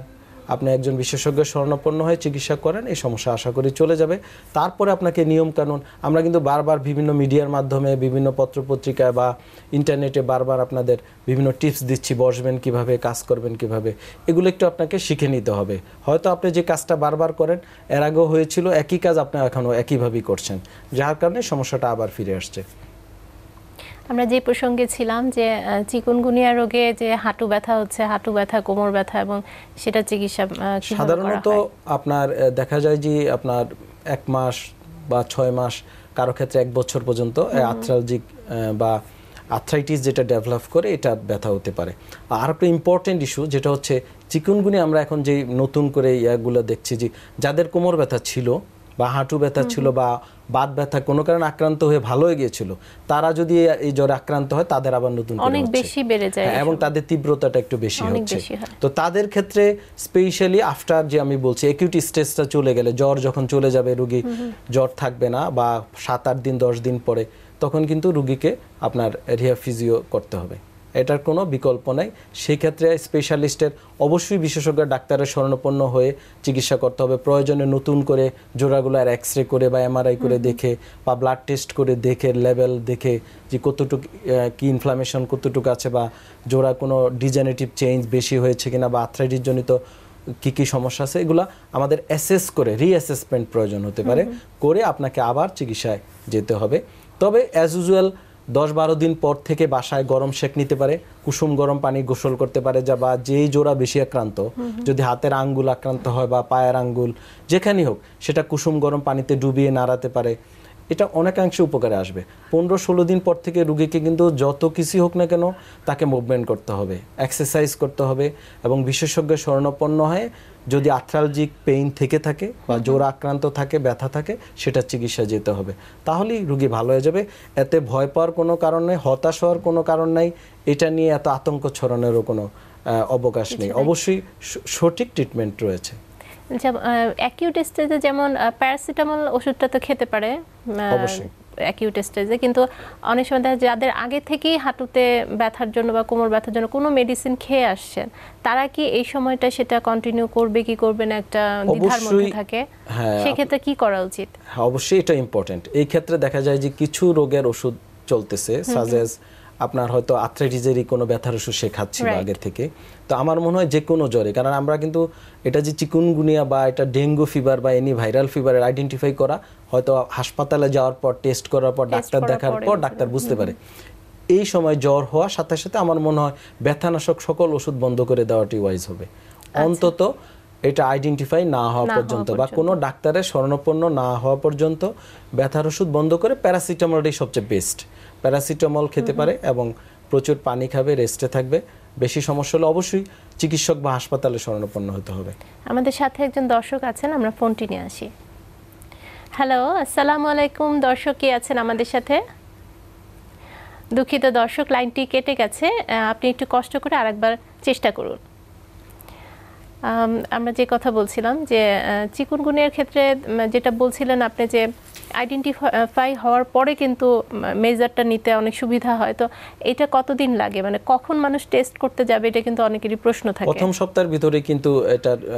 আপনি একজন বিশেষজ্ঞ স্বর্ণপন্ন হয়ে চিকিৎসা করেন, এই সমস্যা আশা করি চলে যাবে। তারপরে আপনাকে নিয়ম কানুন আমরা কিন্তু বারবার বিভিন্ন মিডিয়ার মাধ্যমে, বিভিন্ন পত্রপত্রিকায় বা ইন্টারনেটে বারবার আপনাদের বিভিন্ন টিপস দিচ্ছি, বসবেন কীভাবে, কাজ করবেন কীভাবে, এগুলো একটু আপনাকে শিখে নিতে হবে। হয়তো আপনি যে কাজটা বারবার করেন, এর আগেও হয়েছিল, একই কাজ আপনি এখনও একইভাবেই করছেন, যার কারণে সমস্যাটা আবার ফিরে আসছে। আমরা যে প্রসঙ্গে ছিলাম যে চিকুনগুনিয়া রোগে যে হাঁটু ব্যথা হচ্ছে হাঁটু ব্যথা কোমর ব্যথা এবং সেটা চিকিৎসা সাধারণত আপনার দেখা যায় যে আপনার এক মাস বা ছয় মাস কারও ক্ষেত্রে এক বছর পর্যন্ত আর্থ্রালজিক বা আর্থ্রাইটিস যেটা ডেভেলপ করে এটা ব্যথা হতে পারে। আর একটা ইম্পর্টেন্ট ইস্যু যেটা হচ্ছে চিকুনগুনি আমরা এখন যে নতুন করে ইয়াগুলো দেখছি যে যাদের কোমর ব্যথা ছিল বা হাঁটু ব্যথা ছিল বা বাত ব্যথা কোনো কারণে আক্রান্ত হয়ে ভালো হয়ে গিয়েছিল তারা যদি এই জ্বরে আক্রান্ত হয় তাদের আবার নতুন অনেক বেশি বেড়ে যায় হ্যাঁ, এবং তাদের তীব্রতাটা একটু বেশি হচ্ছে। তো তাদের ক্ষেত্রে স্পেশালি আফটার যে আমি বলছি একিউট স্টেজটা চলে গেলে জ্বর যখন চলে যাবে রুগী জ্বর থাকবে না বা সাত আট দিন দশ দিন পরে তখন কিন্তু রুগীকে আপনার রিহ্যাব ফিজিও করতে হবে। এটার কোনো বিকল্প নাই। সেই ক্ষেত্রে স্পেশালিস্টের অবশ্যই বিশেষজ্ঞ ডাক্তারের শরণাপন্ন হয়ে চিকিৎসা করতে হবে। প্রয়োজনে নতুন করে জোড়াগুলার এক্স রে করে বা এমআরআই করে দেখে বা ব্লাড টেস্ট করে দেখে লেভেল দেখে যে কতটুকু কি ইনফ্লামেশন কতটুকু আছে বা জোড়া কোনো ডিজেনারেটিভ চেঞ্জ বেশি হয়েছে কিনা বা আর্থ্রাইটিস জনিত কি কি সমস্যা আছে এগুলো আমাদের অ্যাসেস করে রিঅ্যাসেসমেন্ট প্রয়োজন হতে পারে। করে আপনাকে আবার চিকিৎসায় যেতে হবে। তবে অ্যাজ ইউজুয়াল দশ বারো দিন পর থেকে বাসায় গরম শেক নিতে পারে, কুসুম গরম পানি গোসল করতে পারে যা বা যেই জোড়া বেশি আক্রান্ত, যদি হাতের আঙ্গুল আক্রান্ত হয় বা পায়ের আঙ্গুল, যেখানেই হোক, সেটা কুসুম গরম পানিতে ডুবিয়ে নাড়াতে পারে। এটা অনেকাংশে উপকারে আসবে। পনেরো ষোলো দিন পর থেকে রুগীকে কিন্তু যত কিছুই হোক না কেন, তাকে মুভমেন্ট করতে হবে, এক্সারসাইজ করতে হবে এবং বিশেষজ্ঞের স্বর্ণপন্ন হয়ে যদি আর্থ্রালজিক পেইন থেকে থাকে বা জোর আক্রান্ত থাকে ব্যথা থাকে সেটা চিকিৎসা যেতে হবে। তাহলেই রুগী ভালো হয়ে যাবে। এতে ভয় পাওয়ার কোনো কারণ নেই হতাশ হওয়ার কোনো কারণ নাই। এটা নিয়ে এত আতঙ্ক ছড়ানোরও কোনো অবকাশ নেই। অবশ্যই সঠিক ট্রিটমেন্ট রয়েছে। অ্যাকিউট স্টেজে যেমন প্যারাসিটামল ওষুধটা তো খেতে পারে। অবশ্যই। অ্যাকিউট স্টেজে কিন্তু অনেক সময় দেখা যায় যাদের আগে থেকেই হাঁটুতে ব্যথার জন্য বা কোমর ব্যথার জন্য কোনো মেডিসিন খেয়ে আসছেন তারা কি এই সময়টা সেটা কন্টিনিউ করবে কি করবে না একটা দ্বিধার মধ্যে থাকে? হ্যাঁ, সেক্ষেত্রে কি করা উচিত? হ্যাঁ অবশ্যই এটা ইম্পর্টেন্ট এই ক্ষেত্রে দেখা যায় যে কিছু রোগের ওষুধ চলতেছে সাজেস আপনার হয়তো আর্থ্রাইটিসেরই কোনো ব্যথার ওষুধ সে খাচ্ছিল আগে থেকে। তো আমার মনে হয় যে কোনো জ্বরে কারণ আমরা কিন্তু এটা যে চিকুনগুনিয়া বা এটা ডেঙ্গু ফিভার বা এনি ভাইরাল ফিভারের আইডেন্টিফাই করা হয়তো হাসপাতালে যাওয়ার পর টেস্ট করার পর ডাক্তার দেখার পর ডাক্তার বুঝতে পারে। এই সময় জ্বর হওয়ার সাথে সাথে আমার মনে হয় ব্যথানাশক সকল ওষুধ বন্ধ করে দেওয়াটি ওয়াইজ হবে। অন্তত এটা আইডেন্টিফাই না হওয়া আচ্ছা। পর্যন্ত বা। কোনো ডাক্তারের স্বর্ণপন্ন না হওয়া পর্যন্ত ব্যথার ওষুধ বন্ধ করে প্যারাসিটামলটাই সবচেয়ে বেস্ট প্যারাসিটামল খেতে পারে এবং প্রচুর পানি খাবে রেস্টে থাকবে। বেশি সমস্যা হলে অবশ্যই চিকিৎসক বা হাসপাতালে শরণাপন্ন হতে হবে। আমাদের সাথে একজন দর্শক আছেন আমরা ফোনটি নিয়ে আসি। হ্যালো আসসালামু আলাইকুম। দর্শক কে আছেন আমাদের সাথে? দুঃখিত দর্শক লাইনটি কেটে গেছে। আপনি একটু কষ্ট করে আরেকবার চেষ্টা করুন। আম, আমরা যে কথা বলছিলাম যে চিকুনগুনিয়ার ক্ষেত্রে যেটা বলছিলেন আপনি যে আইডেন্টিফাই হওয়ার পরে কিন্তু মেজারটা নিতে অনেক সুবিধা হয়। তো এটা কতদিন লাগে? মানে কখন মানুষ টেস্ট করতে যাবে এটা কিন্তু অনেকেরই প্রশ্ন থাকে। প্রথম সপ্তাহের ভিতরে কিন্তু এটার আহ,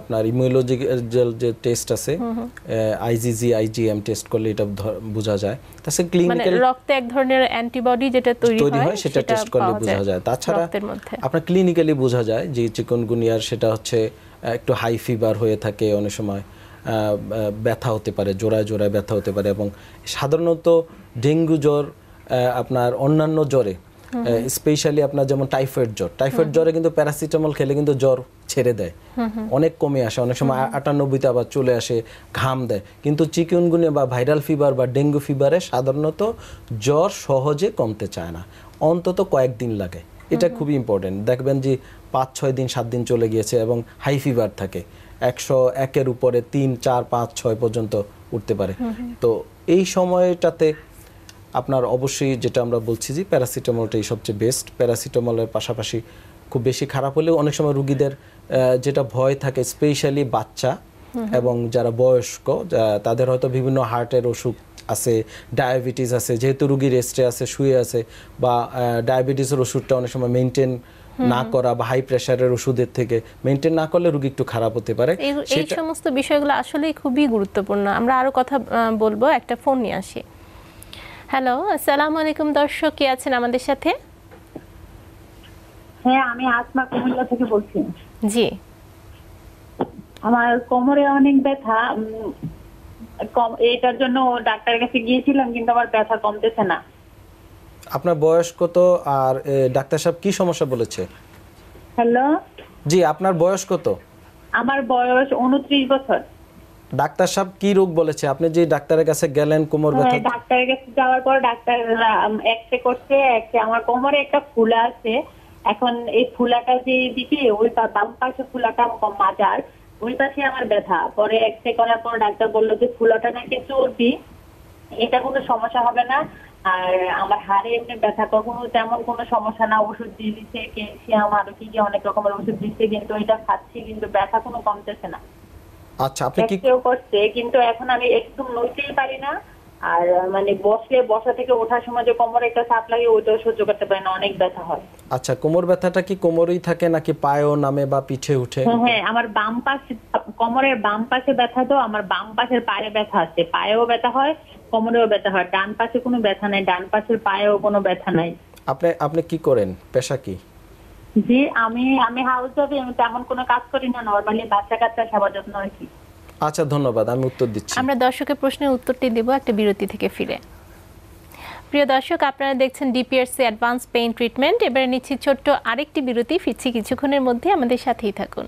আপনার ইমিউলজিক্যাল যে টেস্ট আছে আইজিজি আইজিএম টেস্ট করলে এটা বোঝা যায়। তাছাড়া মানে ক্লিনিক্যাল রক্তে এক ধরনের অ্যান্টিবডি যেটা তৈরি হয় সেটা টেস্ট করলে বোঝা যায় তাছাড়া আপনার ক্লিনিক্যালি বোঝা যায় যে চিকনগুনিয়ার সেটা হচ্ছে একটু হাই ফিভার হয়ে থাকে অনেক সময়। ব্যথা হতে পারে জোড়ায় জোড়ায় ব্যথা হতে পারে এবং সাধারণত ডেঙ্গু জ্বর আপনার অন্যান্য জ্বরে স্পেশালি আপনার যেমন টাইফয়েড জ্বর টাইফয়েড জ্বরে কিন্তু প্যারাসিটামল খেলে কিন্তু জ্বর ছেড়ে দেয়। অনেক কমে আসে অনেক সময় আটানব্বইতে আবার চলে আসে ঘাম দেয়। কিন্তু চিকুনগুনিয়া বা ভাইরাল ফিভার বা ডেঙ্গু ফিভারে সাধারণত জ্বর সহজে কমতে চায় না। অন্তত কয়েকদিন লাগে। এটা খুবই ইম্পর্টেন্ট দেখবেন যে পাঁচ ছয় দিন সাত দিন চলে গিয়েছে এবং হাই ফিভার থাকে। একশো একের উপরে তিন চার পাঁচ ছয় পর্যন্ত উঠতে পারে। তো এই সময়টাতে আপনার অবশ্যই যেটা আমরা বলছি যে প্যারাসিটামলটাই সবচেয়ে বেস্ট। প্যারাসিটামলের পাশাপাশি খুব বেশি খারাপ হলেও অনেক সময় রুগীদের যেটা ভয় থাকে স্পেশালি বাচ্চা এবং যারা বয়স্ক তাদের হয়তো বিভিন্ন হার্টের অসুখ আছে ডায়াবেটিস আছে যেহেতু রুগী রেস্টে আছে শুয়ে আছে বা ডায়াবেটিসের ওষুধটা অনেক সময় মেনটেন না করা বা হাই প্রেশারের ওষুধের থেকে মেনটেন না করলে রুগী একটু খারাপ হতে পারে। এই সমস্ত বিষয়গুলো আসলেই খুবই গুরুত্বপূর্ণ। আমরা আরও কথা বলব একটা ফোন নিয়ে আসি। হ্যালো আসসালামু আলাইকুম দর্শক কে আছেন আমাদের সাথে? হ্যাঁ আমি আসমা কুমিল্লা থেকে বলছি। জি। আমার কোমরে অনেক ব্যথা এটার জন্য ডাক্তারের কাছে গিয়েছিলাম কিন্তু আমার ব্যথা কমতেছে না। আপনার বয়স কত আর ডাক্তার সাহেব কি সমস্যা বলেছে? হ্যালো? জি আপনার বয়স কত? আমার বয়স উনত্রিশ বছর। ডাক্তার সাহেব কি রোগ বলেছে? আপনি যে ডাক্তারের কাছে গেলেন কোমর ব্যথা? হ্যাঁ, ডাক্তারের কাছে যাওয়ার পর ডাক্তার এক্সরে করছে এক্সরে আমার কোমরে একটা ফুলা আছে। এখন এই ফুলাটা যে দিকে ওই বাম পাশে ফুলাটা কম মাজার ওই পাশে আমার ব্যথা। পরে এক্সরে করার পর ডাক্তার বলল যে ফুলাটা নাকি চর্বি এটা কোনো সমস্যা হবে না। আর আমার হাড়ে এমনি ব্যথা কখনো তেমন কোনো সমস্যা না। ওষুধ দিয়ে দিচ্ছে ক্যালসিয়াম আরও কি কি অনেক রকমের ওষুধ দিচ্ছে কিন্তু এটা খাচ্ছি কিন্তু ব্যথা কোনো কমতেছে না। আচ্ছা আপনি কি করছে কিন্তু এখন আমি একদম নড়তেই পারি না। আর মানে বসলে বসা থেকে ওঠার সময় যে কোমরে একটা চাপ লাগে ওইটাও সহ্য করতে পারি না অনেক ব্যথা হয়। আচ্ছা কোমর ব্যথাটা কি কোমরেই থাকে নাকি পায়েও নামে বা পিঠে উঠে? হ্যাঁ, হ্যাঁ আমার বাম পাশে কোমরের বাম পাশে ব্যথা তো আমার বাম পাশের পায়ে ব্যথা আছে। পায়েও ব্যথা হয় কোমরেও ব্যথা হয় ডান পাশে কোনো ব্যথা নাই ডান পাশের পায়েও কোনো ব্যথা নাই। আপনি আপনি কি করেন? পেশা কি? জি আমি আমি হাউস ওয়াইফ আমি তেমন কোনো কাজ করি না নর্মালি বাচ্চা কাচ্চা সেবা যত্ন আর কি আচ্ছা ধন্যবাদ আমি উত্তর দিচ্ছি। আমরা দর্শকের প্রশ্নের উত্তরটি দেব একটা বিরতি থেকে ফিরে। প্রিয় দর্শক আপনারা দেখছেন ডিপিআরসি অ্যাডভান্স পেইন ট্রিটমেন্ট এবারে নিচ্ছি ছোট্ট আরেকটি বিরতি ফিরছি কিছুক্ষণের মধ্যে। আমাদের সাথেই থাকুন।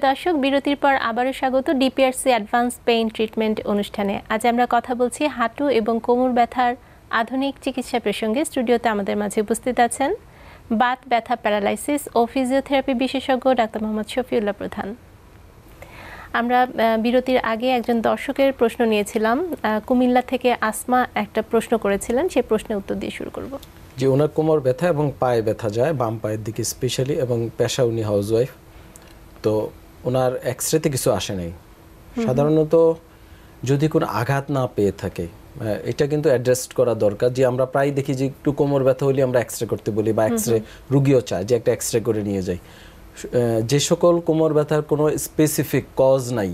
প্রিয় দর্শক, বিরতির পর আবারও স্বাগত ডিপিআরসি অ্যাডভান্স পেইন ট্রিটমেন্ট অনুষ্ঠানে। আজ আমরা কথা বলছি হাঁটু এবং কোমর ব্যথার আধুনিক চিকিৎসা প্রসঙ্গে। স্টুডিওতে আমাদের মাঝে উপস্থিত আছেন বাত ব্যথা প্যারালাইসিস ও ফিজিওথেরাপি বিশেষজ্ঞ ডাক্তার মোহাম্মদ শফিউল্লাহ প্রধান। আমরা বিরতির আগে একজন দর্শকের প্রশ্ন নিয়েছিলাম। কুমিল্লা থেকে আসমা একটা প্রশ্ন করেছিলেন সেই প্রশ্নের উত্তর দিয়ে শুরু করব। যে ওনার কোমর ব্যথা এবং পায়ে ব্যথা যায়, বাম পায়ের দিকে স্পেশালি এবং পেশা উনি হাউসওয়াইফ তো ওনার এক্স রেতে কিছু আসে নাই। সাধারণত যদি কোনো আঘাত না পেয়ে থাকে এটা কিন্তু অ্যাড্রেস করা দরকার যে আমরা প্রায় দেখি যে একটু কোমর ব্যথা হলে আমরা এক্স রে করতে বলি বা এক্স রে রুগীও চায় যে একটা এক্স রে করে নিয়ে যাই। যে সকল কোমর ব্যথার কোনো স্পেসিফিক কজ নাই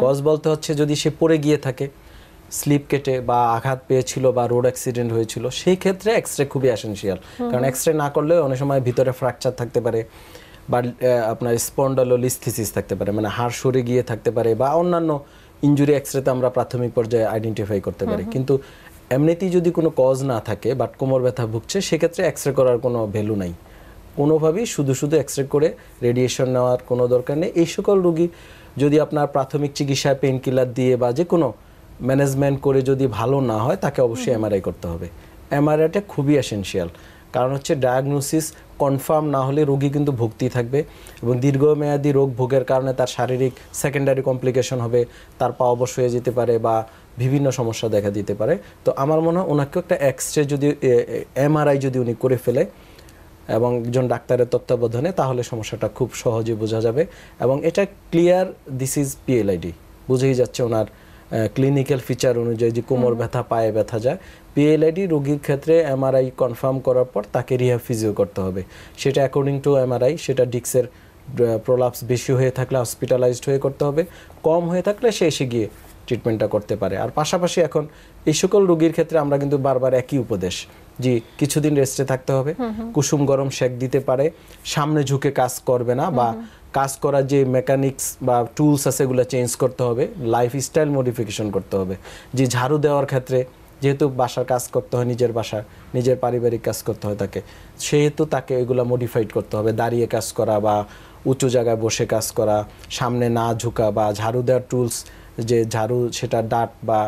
কজ বলতে হচ্ছে যদি সে পড়ে গিয়ে থাকে স্লিপ কেটে বা আঘাত পেয়েছিল বা রোড অ্যাক্সিডেন্ট হয়েছিল সেই ক্ষেত্রে এক্স রে খুবই অ্যাসেনশিয়াল কারণ এক্স রে না করলে অনেক সময় ভিতরে ফ্র্যাকচার থাকতে পারে বা আহ, আপনার স্পন্ডালোলিস্থিসিস থাকতে পারে মানে হাড় সরে গিয়ে থাকতে পারে বা অন্যান্য ইঞ্জুরি এক্স রেতে আমরা প্রাথমিক পর্যায়ে আইডেন্টিফাই করতে পারি। কিন্তু এমনিতেই যদি কোনো কজ না থাকে বাট কোমর ব্যথা ভুগছে সেক্ষেত্রে এক্স রে করার কোনো ভ্যালু নাই। কোনোভাবেই শুধু শুধু এক্স রে করে রেডিয়েশন নেওয়ার কোনো দরকার নেই। এই সকল রুগী যদি আপনার প্রাথমিক চিকিৎসায় পেন কিলার দিয়ে বা যে কোনো ম্যানেজমেন্ট করে যদি ভালো না হয় তাকে অবশ্যই এমআরআই করতে হবে। এমআরআইটা খুবই এসেনশিয়াল কারণ হচ্ছে ডায়াগনোসিস কনফার্ম না হলে রোগী কিন্তু ভুগতেই থাকবে এবং দীর্ঘমেয়াদী রোগ ভোগের কারণে তার শারীরিক সেকেন্ডারি কমপ্লিকেশন হবে তার পা অবশ হয়ে যেতে পারে বা বিভিন্ন সমস্যা দেখা দিতে পারে। তো আমার মনে হয় ওনাকে একটা এক্স রে যদি এমআরআই যদি উনি করে ফেলে এবং একজন ডাক্তারের তত্ত্বাবধানে তাহলে সমস্যাটা খুব সহজে বোঝা যাবে এবং এটা ক্লিয়ার দিস ইজ পিএলআইডি বুঝেই যাচ্ছে ওনার ক্লিনিক্যাল ফিচার অনুযায়ী যে কোমর ব্যথা পায়ে ব্যথা যায়। পিএলআইডি রোগীর ক্ষেত্রে এমআরআই কনফার্ম করার পর তাকে রিহ্যাব ফিজিও করতে হবে। সেটা অ্যাকর্ডিং টু এমআরআই সেটা ডিক্সের প্রলাপস বেশি হয়ে থাকলে হসপিটালাইজড হয়ে করতে হবে কম হয়ে থাকলে সে এসে গিয়ে ট্রিটমেন্টটা করতে পারে। আর পাশাপাশি এখন এই সকল রোগীর ক্ষেত্রে আমরা কিন্তু বারবার একই উপদেশ জি কিছুদিন রেস্টে থাকতে হবে কুসুম গরম শেক দিতে পারে সামনে ঝুঁকে কাজ করবে না বা কাজ করার যে মেকানিক্স বা টুলস আছে এগুলো চেঞ্জ করতে হবে লাইফ স্টাইল মডিফিকেশন করতে হবে। যে ঝাড়ু দেওয়ার ক্ষেত্রে যেহেতু বাসার কাজ করতে হয় নিজের বাসা নিজের পারিবারিক কাজ করতে হয় তাকে। সেহেতু তাকে এগুলো মডিফাইড করতে হবে। দাঁড়িয়ে কাজ করা বা উঁচু জায়গায় বসে কাজ করা সামনে না ঝুঁকা বা ঝাড়ু দেওয়ার টুলস যে ঝাড়ু সেটা ডাট বা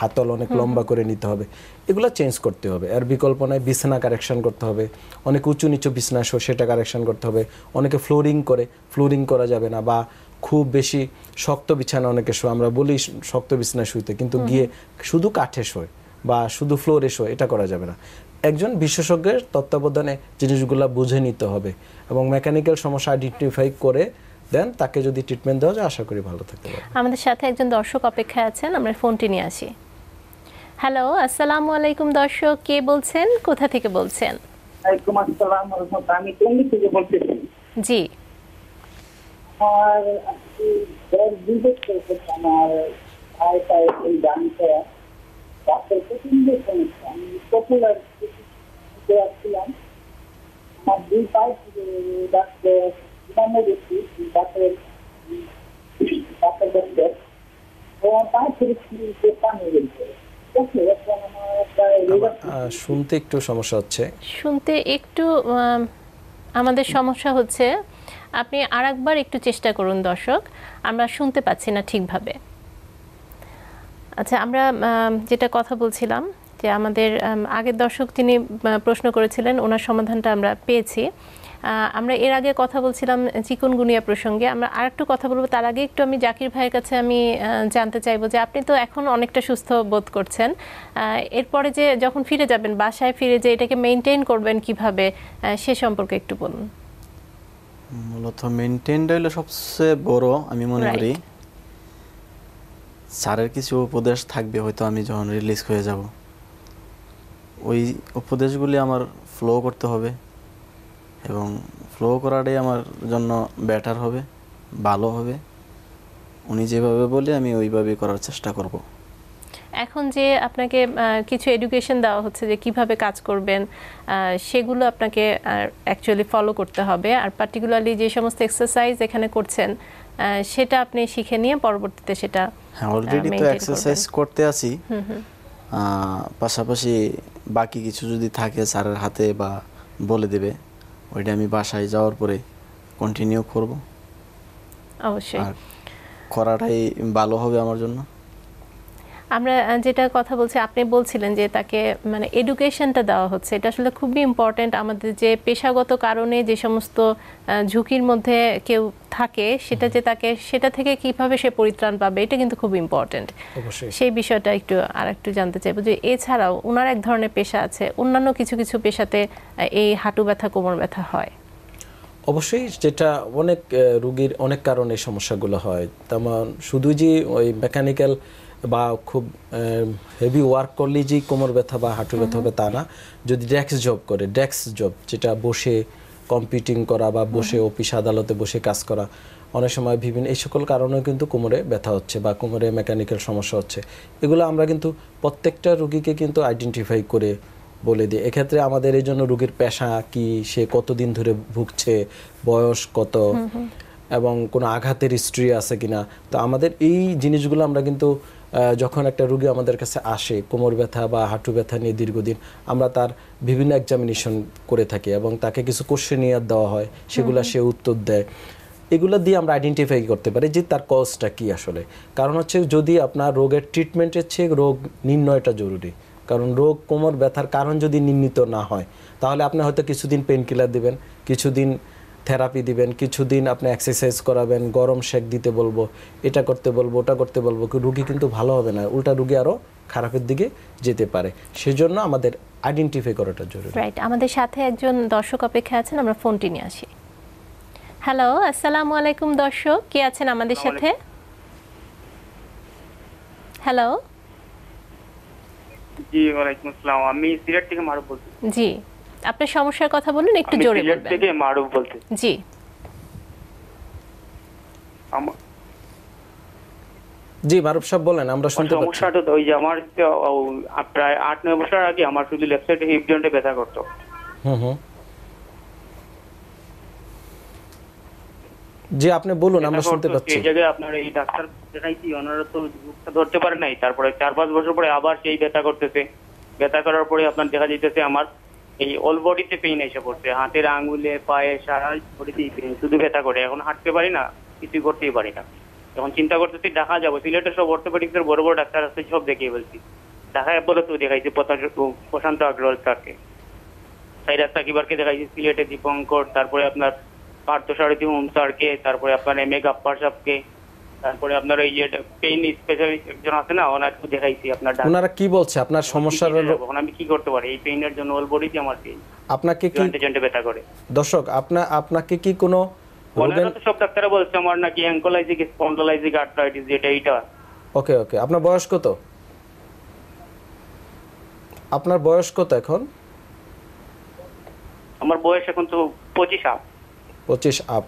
হাতল অনেক লম্বা করে নিতে হবে। এগুলো চেঞ্জ করতে হবে। আর বিকল্প নয় বিছানা কারেকশন করতে হবে। অনেক উঁচু নিচু বিছানা শো সেটা কারেকশন করতে হবে। অনেকে ফ্লোরিং করে ফ্লোরিং করা যাবে না বা খুব বেশি শক্ত বিছানা অনেকে শো আমরা বলি শক্ত বিছানায় শুইতে। কিন্তু গিয়ে শুধু কাঠে শোয়। বা শুধু ফ্লোরে শোয় এটা করা যাবে না। একজন বিশেষজ্ঞের তত্ত্বাবধানে জিনিসগুলো বুঝে নিতে হবে এবং মেকানিক্যাল সমস্যা আইডেন্টিফাই করে দেন তাকে যদি ট্রিটমেন্ট দেওয়া যায় আশা করি ভালো থাকতে পারে আমাদের সাথে একজন দর্শক অপেক্ষায় আছেন আমরা ফোনটি নিয়ে আসি। হ্যালো আসসালামু আলাইকুম দর্শক কে বলছেন? কোথা থেকে বলছেন? ওয়ালাইকুম আসসালাম আমি টঙ্গি থেকে বলতেছি জি। আর দুই বছর আমার ভাই পায়ে এই গানটা প্রচণ্ড সমস্যা আমি পপুলার আসছিলাম আমার দুই পায়ে ডাক্তার বিমানে গেছি ডাক্তার ডাক্তার শুনতে একটু সমস্যা হচ্ছে। শুনতে একটু আম, আমাদের সমস্যা হচ্ছে আপনি আরেকবার একটু চেষ্টা করুন দর্শক আমরা শুনতে পাচ্ছি না ঠিকভাবে। আচ্ছা আমরা আম, যেটা কথা বলছিলাম যে আমাদের আগের দর্শক তিনি প্রশ্ন করেছিলেন ওনার সমাধানটা আমরা পেয়েছি। আমরা এর আগে কথা বলছিলাম চিকুনগুনিয়া প্রসঙ্গে। আমরা আরেকটু কথা বলব তার আগে একটু আমি জাকির ভাইয়ের কাছে আমি জানতে চাইব যে আপনি তো এখন অনেকটা সুস্থ বোধ করছেন। এরপরে যে যখন ফিরে যাবেন বাসায় ফিরে যে এটাকে মেনটেন করবেন কীভাবে সে সম্পর্কে একটু বলুন। মূলত মেনটেনটা হলো সবচেয়ে বড় আমি মনে করি। স্যারের কিছু উপদেশ থাকবে, হয়তো আমি যখন রিলিজ হয়ে যাব। ওই উপদেশগুলি আমার ফ্লো করতে হবে এবং ফ্লো করাটাই আমার জন্য বেটার হবে, ভালো হবে। উনি যেভাবে বলে আমি ওইভাবেই করার চেষ্টা করব। এখন যে আপনাকে কিছু এডুকেশন দেওয়া হচ্ছে যে কীভাবে কাজ করবেন সেগুলো আপনাকে অ্যাকচুয়ালি ফলো করতে হবে। আর পার্টিকুলারলি যে সমস্ত এক্সারসাইজ এখানে করছেন সেটা আপনি শিখে নিয়ে পরবর্তীতে সেটা হ্যাঁ অলরেডি তো এক্সারসাইজ করতে আছি। পাশাপাশি বাকি কিছু যদি থাকে স্যারের হাতে বা বলে দেবে ওইটা আমি বাসায় যাওয়ার পরে কন্টিনিউ করব। অবশ্যই। করাটাই ভালো হবে আমার জন্য। আমরা যেটা কথা বলছি আপনি বলছিলেন যে তাকে মানে এডুকেশনটা দেওয়া হচ্ছে। এটা আসলে খুবই ইম্পর্টেন্ট আমাদের যে পেশাগত কারণে যে সমস্ত ঝুঁকির মধ্যে কেউ থাকে সেটা যে তাকে সেটা থেকে কীভাবে সে পরিত্রাণ পাবে এটা কিন্তু খুব ইম্পর্টেন্ট সেই বিষয়টা একটু আর একটু জানতে চাইব যে এছাড়াও ওনার এক ধরনের পেশা আছে অন্যান্য কিছু কিছু পেশাতে এই হাঁটু ব্যথা কোমর ব্যথা হয়। অবশ্যই যেটা অনেক রুগীর অনেক কারণে সমস্যাগুলো হয়। তেমন শুধু যে ওই মেকানিক্যাল বা খুব হেভি ওয়ার্ক করলেই যে কোমর ব্যথা বা হাঁটু ব্যথা হবে তা না। যদি ডেস্ক জব করে ডেস্ক জব যেটা বসে কম্পিউটিং করা বা বসে অফিস আদালতে বসে কাজ করা অনেক সময় বিভিন্ন এই সকল কারণেও কিন্তু কোমরে ব্যথা হচ্ছে বা কোমরে মেকানিক্যাল সমস্যা হচ্ছে। এগুলো আমরা কিন্তু প্রত্যেকটা রুগীকে কিন্তু আইডেন্টিফাই করে বলে দিই। এক্ষেত্রে আমাদের এই জন্য রুগীর পেশা কি সে কতদিন ধরে ভুগছে বয়স কত এবং কোনো আঘাতের হিস্ট্রি আছে কিনা। তো আমাদের এই জিনিসগুলো আমরা কিন্তু যখন একটা রুগী আমাদের কাছে আসে কোমর ব্যথা বা হাঁটু ব্যথা নিয়ে দীর্ঘদিন আমরা তার বিভিন্ন এক্সামিনেশন করে থাকি এবং তাকে কিছু কোশ্চেনিয়ার দেওয়া হয় সেগুলো সে উত্তর দেয়। এগুলো দিয়ে আমরা আইডেন্টিফাই করতে পারি যে তার কজটা কি আসলে। কারণ হচ্ছে যদি আপনার রোগের ট্রিটমেন্টের চেয়ে রোগ নির্ণয়টা জরুরি। কারণ রোগ কোমর ব্যথার কারণ যদি নির্ণীত না হয় তাহলে আপনি হয়তো কিছুদিন পেন কিলার দেবেন কিছুদিন থেরাপি দিবেন কিছুদিন আপনি এক্সারসাইজ করাবেন গরম শেক দিতে বলব এটা করতে বলব ওটা করতে বলব কি রুগী কিন্তু ভালো হবে না উল্টা রুগী আরও খারাপের দিকে যেতে পারে। সেজন্য আমাদের আইডেন্টিফাই করাটা জরুরি। রাইট আমাদের সাথে একজন দর্শক অপেক্ষা আছেন আমরা ফোনটি নিয়ে আসি। হ্যালো আসসালামু আলাইকুম দর্শক কে আছেন আমাদের সাথে? হ্যালো জি ওয়ালাইকুম আসসালাম আমি সিলেট থেকে মারুফ বলছি। জি। আপনার সমস্যার কথা বলুন একটু জোরে সিলেট বলবেন। থেকে মারুফ বলছি। জি। আমার জি মারুফ সাহেব বলেন আমরা শুনতে পাচ্ছি। সমস্যাটা ওই যে আমার প্রায় আট নয় বছর আগে আমার শুধু লেফট সাইডে হিপ জয়েন্টে ব্যথা করতো। হুম হুম। জি আপনি বলুন আমরা শুনতে পাচ্ছি সেই জায়গায় আপনার এই ডাক্তার দেখাইছি ওনারা তো ধরতে পারে নাই। তারপরে চার পাঁচ বছর পরে আবার সেই ব্যথা করতেছে। ব্যথা করার পরে আপনার দেখা যাইতেছে আমার এই অল বডিতে পেইন এসে পড়ছে। হাতের আঙ্গুলে পায়ে সারা বডিতেই পেইন শুধু ব্যথা করে। এখন হাঁটতে পারি না কিছু করতেই পারি না। এখন চিন্তা করতেছি ঢাকা যাব। সিলেটের সব অর্থোপেডিক্সের বড় বড় ডাক্তার আছে, সব দেখিয়ে বলছি। ঢাকায় বলে তো দেখাইছি প্রশান্ত আগ্রওয়াল স্যারকে। সাইরাজ সাকিবারকে দেখাইছি, সিলেটে দীপঙ্কর, তারপরে আপনার পার্থ সারথী হোম স্যারকে, তারপরে আপনার এম এ গাপ্পার সাহেবকে তারপরে আপনার এই যে পেইন স্পেশালিস্ট একজন আছে না ওনাকে দেখাইছি আপনার ওনারা কি বলছে? আপনার সমস্যার এখন আমি কি করতে পারি? এই পেইনের জন্য অল বডিতে আমার পেইন আপনাকে কি জয়েন্টে জয়েন্টে ব্যথা করে। দর্শক আপনাকে কি কোনো ওনারা তো সব ডাক্তাররা বলছে আমার নাকি অ্যাঙ্কোলাইজিক স্পন্ডোলাইজিক আর্থ্রাইটিস যেটা এইটা। ওকে ওকে। আপনার বয়স কত? আপনার বয়স কত এখন? আমার বয়স এখন তো পঁচিশ আপ। পঁচিশ আপ।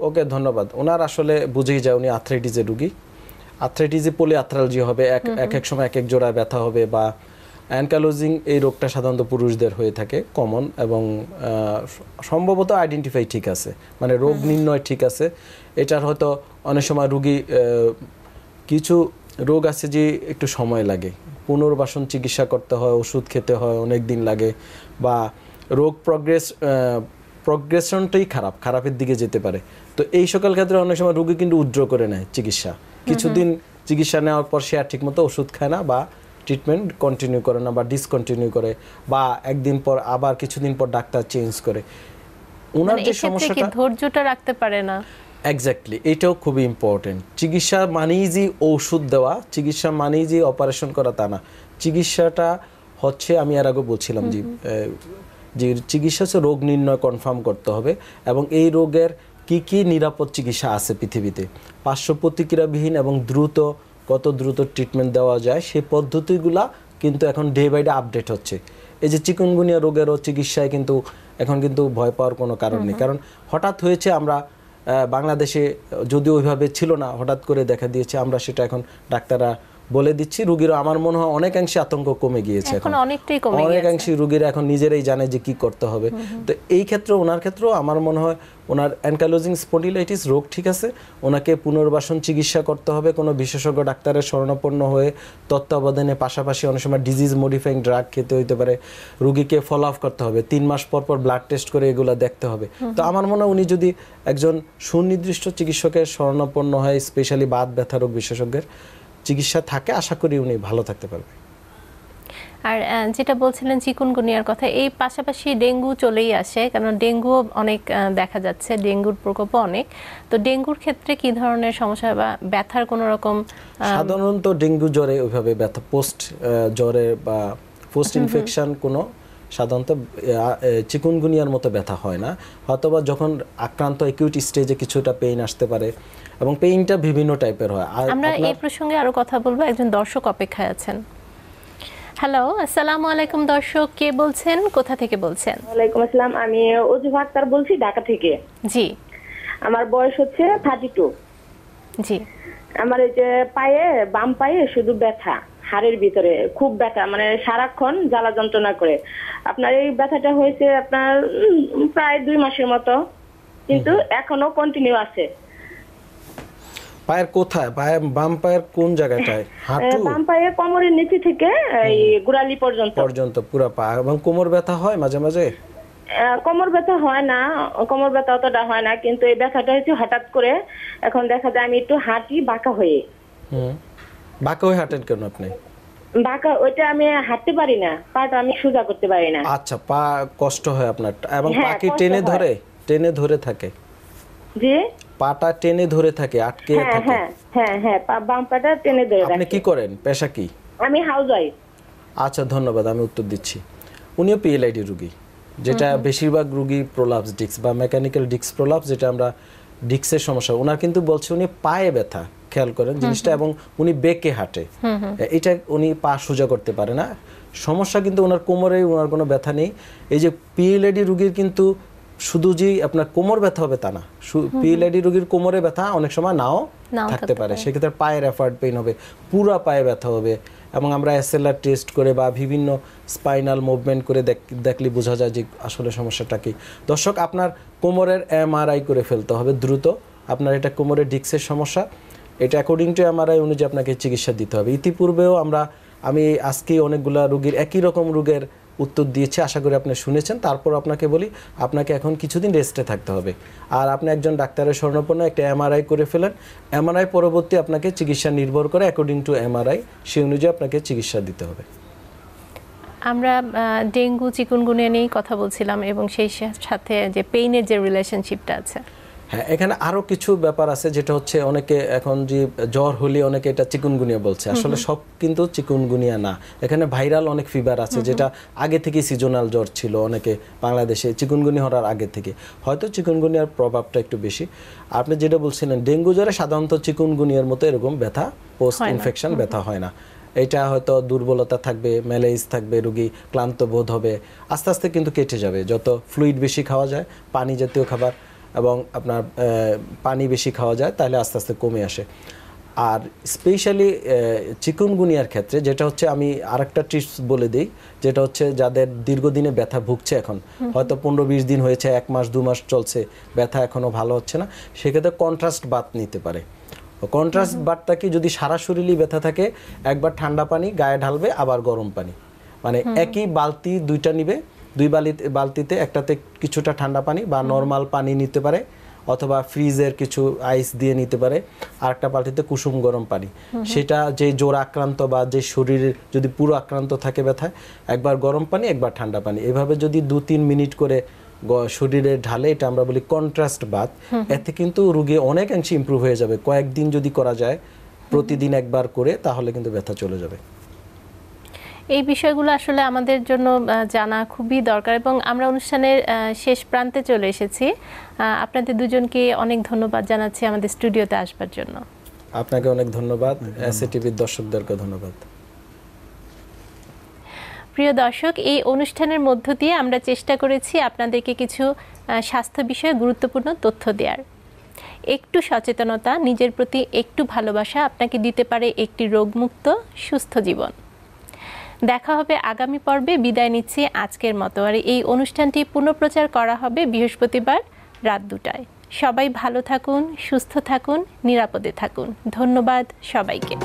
ওকে ধন্যবাদ। ওনার আসলে বুঝেই যায় উনি আর্থ্রাইটিসের রুগী। আর্থ্রাইটিসে পলি আর্থ্রালজি হবে এক এক এক সময় এক এক জোড়ায় ব্যথা হবে বা অ্যানকালোজিং এই রোগটা সাধারণত পুরুষদের হয়ে থাকে কমন এবং সম্ভবত আইডেন্টিফাই ঠিক আছে। মানে রোগ নির্ণয় ঠিক আছে। এটার হয়তো অনেক সময় রুগী কিছু রোগ আছে যে একটু সময় লাগে। পুনর্বাসন চিকিৎসা করতে হয় ওষুধ খেতে হয় অনেক দিন লাগে বা রোগ প্রগ্রেস প্রগ্রেশনটাই খারাপ খারাপের দিকে যেতে পারে। তো এই সকল ক্ষেত্রে অনেক সময় রোগী কিন্তু উদ্র করে নেয় চিকিৎসা। কিছুদিন চিকিৎসা নেওয়ার পর সে আর ঠিকমতো ওষুধ খায় না বা ট্রিটমেন্ট কন্টিনিউ করে না বা ডিসকন্টিনিউ করে বা একদিন পর আবার কিছুদিন পর ডাক্তার চেঞ্জ করে। ওনার মানে যে সমস্যাটা ধৈর্যটা রাখতে পারে না? এক্স্যাক্টলি এটাও খুবই ইম্পর্টেন্ট চিকিৎসা মানেই যে ওষুধ দেওয়া চিকিৎসা মানেই যে অপারেশন করা তা না। চিকিৎসাটা হচ্ছে আমি আর আগে বলছিলাম যে যে চিকিৎসা হচ্ছে রোগ নির্ণয় কনফার্ম করতে হবে এবং এই রোগের কি কি নিরাপদ চিকিৎসা আছে পৃথিবীতে? পার্শ্ব প্রতিক্রিয়াবিহীন এবং দ্রুত কত দ্রুত ট্রিটমেন্ট দেওয়া যায় সেই পদ্ধতিগুলা কিন্তু এখন ডে বাই ডে আপডেট হচ্ছে। এই যে চিকুনগুনিয়া রোগেরও চিকিৎসায় কিন্তু এখন কিন্তু ভয় পাওয়ার কোনো কারণ নেই। কারণ হঠাৎ হয়েছে আমরা বাংলাদেশে যদি ওইভাবে ছিল না হঠাৎ করে দেখা দিয়েছে আমরা সেটা এখন ডাক্তাররা বলে দিচ্ছি রুগীরা আমার মনে হয় অনেকাংশে আতঙ্ক কমে গিয়েছে এখন অনেকটাই কমে। অনেকাংশে রুগীরা এখন নিজেরাই জানে যে কি করতে হবে। তো এই ক্ষেত্রে ওনার ক্ষেত্রেও আমার মনে হয় ওনার অ্যানকালোজিং স্পন্ডিলাইটিস রোগ ঠিক আছে ওনাকে পুনর্বাসন চিকিৎসা করতে হবে। কোনো বিশেষজ্ঞ ডাক্তারের শরণাপন্ন হয়ে তত্ত্বাবধানে পাশাপাশি অনেক সময় ডিজিজ মডিফাইং ড্রাগ খেতে হইতে পারে রুগীকে ফলো আপ করতে হবে। তিন মাস পর পর ব্লাড টেস্ট করে এগুলো দেখতে হবে। তো আমার মনে হয় উনি যদি একজন সুনির্দিষ্ট চিকিৎসকের শরণাপন্ন হয় স্পেশালি বাত ব্যথা রোগ বিশেষজ্ঞের চিকিৎসা থাকে আশা করি উনি ভালো থাকতে পারবে। আর যেটা বলছিলেন চিকুনগুনিয়ার কথা এই পাশাপাশি ডেঙ্গু চলেই আসে কারণ ডেঙ্গুও অনেক দেখা যাচ্ছে ডেঙ্গুর প্রকোপও অনেক। তো ডেঙ্গুর ক্ষেত্রে কি ধরনের সমস্যা বা ব্যথার কোনো রকম সাধারণত ডেঙ্গু জ্বরে ওইভাবে ব্যথা পোস্ট জ্বরে বা পোস্ট ইনফেকশন কোনো সাধারণত চিকুনগুনিয়ার মতো ব্যথা হয় না। হয়তোবা যখন আক্রান্ত একিউট স্টেজে কিছুটা পেইন আসতে পারে এবং পেইনটা বিভিন্ন টাইপের হয়। আর আমরা এই প্রসঙ্গে আরও কথা বলব একজন দর্শক অপেক্ষায় আছেন। হ্যালো আসসালামু আলাইকুম দর্শক কে বলছেন? কোথা থেকে বলছেন? ওয়ালাইকুম আসসালাম আমি অজুফা আক্তার বলছি ঢাকা থেকে। জি। আমার বয়স হচ্ছে থার্টি টু জি। আমার এই যে পায়ে বাম পায়ে শুধু ব্যথা হাড়ের ভিতরে খুব ব্যথা মানে সারাক্ষণ জ্বালা যন্ত্রণা করে। আপনার এই ব্যথাটা হয়েছে আপনার প্রায় দুই মাসের মতো। কিন্তু এখনও কন্টিনিউ আছে। পায়ের কোথায়? পায়ের বাম পায়ের কোন জায়গাটায়? হাঁটু? বাম পায়ে কোমরের নিচে থেকে এই গোড়ালি পর্যন্ত। পর্যন্ত পুরো পা। এবং কোমর ব্যথা হয় মাঝে মাঝে? কোমর ব্যথা হয় না কোমর ব্যথা অতটা হয় না কিন্তু এই ব্যথাটা হচ্ছে হঠাৎ করে। এখন দেখা যায় আমি একটু হাঁটি বাঁকা হয়ে। হুম। বাঁকা হয়ে হাঁটেন কেন আপনি? বাঁকা ওইটা আমি হাঁটতে পারি না পাটা আমি সোজা করতে পারি না। আচ্ছা পা কষ্ট হয় আপনার এবং হ্যাঁ, পা কি টেনে ধরে? টেনে ধরে থাকে? জি? পাটা টেনে ধরে থাকে আটকে হ্যাঁ থাকে। হ্যাঁ হ্যাঁ হ্যাঁ পা- বাম পাটা টেনে ধরে আপনি রাখি। কি করেন? পেশা কি? আমি হাউস ওয়াইফ আচ্ছা ধন্যবাদ আমি উত্তর দিচ্ছি। উনিও পিএলআইডি রুগী যেটা বেশিরভাগ রুগী প্রলাপস ডিক্স বা মেকানিক্যাল ডিক্স প্রলাপস যেটা আমরা ডিক্সের সমস্যা। ওনার কিন্তু বলছে উনি পায়ে ব্যথা খেয়াল করেন জিনিসটা এবং উনি বেঁকে হাঁটে। এটা উনি পা সোজা করতে পারে না। সমস্যা কিন্তু ওনার কোমরে ওনার কোনো ব্যথা নেই। এই যে পিএলআইডি রুগীর কিন্তু শুধু যে আপনার কোমর ব্যথা হবে তা না। পিএলআইডি রুগীর কোমরে ব্যথা অনেক সময় নাও থাকতে পারে। সেক্ষেত্রে পায়ের রেফার্ড পেইন হবে পুরা পায়ে ব্যথা হবে এবং আমরা এসএলআর টেস্ট করে বা বিভিন্ন স্পাইনাল মুভমেন্ট করে দেখ- দেখলে বোঝা যায় যে আসলে সমস্যাটা কি। দর্শক আপনার কোমরের এমআরআই করে ফেলতে হবে দ্রুত। আপনার এটা কোমরের ডিক্সের সমস্যা। এটা অ্যাকর্ডিং টু এমআরআই অনুযায়ী আপনাকে চিকিৎসা দিতে হবে। ইতিপূর্বেও আমরা আমি আজকে অনেকগুলা রোগীর একই রকম রোগের উত্তর দিয়েছি, আশা করি আপনি শুনেছেন। তারপর আপনাকে বলি, আপনাকে এখন কিছুদিন রেস্টে থাকতে হবে। আর আপনি একজন ডাক্তারের স্বর্ণপন্ন একটা এমআরআই করে ফেলেন। এমআরআই পরবর্তী আপনাকে চিকিৎসা নির্ভর করে অ্যাকর্ডিং টু এমআরআই সেই অনুযায়ী আপনাকে চিকিৎসা দিতে হবে। আমরা ডেঙ্গু, চিকুনগুনিয়া নিয়েই কথা বলছিলাম এবং সেই সাথে যে পেইনের যে রিলেশনশিপটা আছে। হ্যাঁ এখানে আরও কিছু ব্যাপার আছে যেটা হচ্ছে অনেকে এখন যে জ্বর হলে অনেকে এটা চিকুনগুনিয়া বলছে। আসলে সব কিন্তু চিকুনগুনিয়া না। এখানে ভাইরাল অনেক ফিভার আছে যেটা আগে থেকে সিজনাল জ্বর ছিল অনেকে বাংলাদেশে চিকুনগুনি হওয়ার আগে থেকে। হয়তো চিকুনগুনিয়ার প্রভাবটা একটু বেশি। আপনি যেটা বলছিলেন ডেঙ্গু জ্বরে সাধারণত চিকুনগুনিয়ার মতো এরকম ব্যথা পোস্ট ইনফেকশন ব্যথা হয় না। এটা হয়তো দুর্বলতা থাকবে ম্যালেজ থাকবে রুগী ক্লান্ত বোধ হবে আস্তে আস্তে কিন্তু কেটে যাবে। যত ফ্লুইড বেশি খাওয়া যায় পানি জাতীয় খাবার এবং আপনার পানি বেশি খাওয়া যায় তাহলে আস্তে আস্তে কমে আসে। আর স্পেশালি চিকুনগুনিয়ার ক্ষেত্রে যেটা হচ্ছে আমি আরেকটা টিপস বলে দিই যেটা হচ্ছে যাদের দীর্ঘদিনে ব্যথা ভুগছে এখন হয়তো পনেরো বিশ দিন হয়েছে এক মাস দু মাস চলছে ব্যথা এখনও ভালো হচ্ছে না সেক্ষেত্রে কন্ট্রাস্ট বাত নিতে পারে। কন্ট্রাস্ট বাতটা কি যদি সারা শরীরই ব্যথা থাকে একবার ঠান্ডা পানি গায়ে ঢালবে আবার গরম পানি। মানে একই বালতি দুইটা নিবে দুই বালিতে বালতিতে একটাতে কিছুটা ঠান্ডা পানি বা নর্মাল পানি নিতে পারে অথবা ফ্রিজের কিছু আইস দিয়ে নিতে পারে আর একটা বালতিতে কুসুম গরম পানি। সেটা যে জোর আক্রান্ত বা যে শরীরের যদি পুরো আক্রান্ত থাকে ব্যথায় একবার গরম পানি একবার ঠান্ডা পানি। এভাবে যদি দু তিন মিনিট করে শরীরে ঢালে এটা আমরা বলি কন্ট্রাস্ট বাত এতে কিন্তু রুগী অনেকাংশে ইমপ্রুভ হয়ে যাবে। কয়েকদিন যদি করা যায় প্রতিদিন একবার করে তাহলে কিন্তু ব্যথা চলে যাবে। এই বিষয়গুলো আসলে আমাদের জন্য জানা খুবই দরকার এবং আমরা অনুষ্ঠানের শেষ প্রান্তে চলে এসেছি। আপনাদের দুজনকে অনেক ধন্যবাদ জানাচ্ছি আমাদের স্টুডিওতে আসবার জন্য। আপনাকে অনেক ধন্যবাদ। এসএটিভির দর্শকদেরকে ধন্যবাদ। প্রিয় দর্শক এই অনুষ্ঠানের মধ্য দিয়ে আমরা চেষ্টা করেছি আপনাদেরকে কিছু স্বাস্থ্য বিষয়ে গুরুত্বপূর্ণ তথ্য দেওয়ার একটু সচেতনতা নিজের প্রতি একটু ভালোবাসা আপনাকে দিতে পারে একটি রোগমুক্ত সুস্থ জীবন। দেখা হবে আগামী পর্বে। বিদায় নিচ্ছি আজকের মতো। আর এই অনুষ্ঠানটি পুনঃপ্রচার করা হবে বৃহস্পতিবার রাত দুটায়। সবাই ভালো থাকুন, সুস্থ থাকুন, নিরাপদে থাকুন। ধন্যবাদ সবাইকে।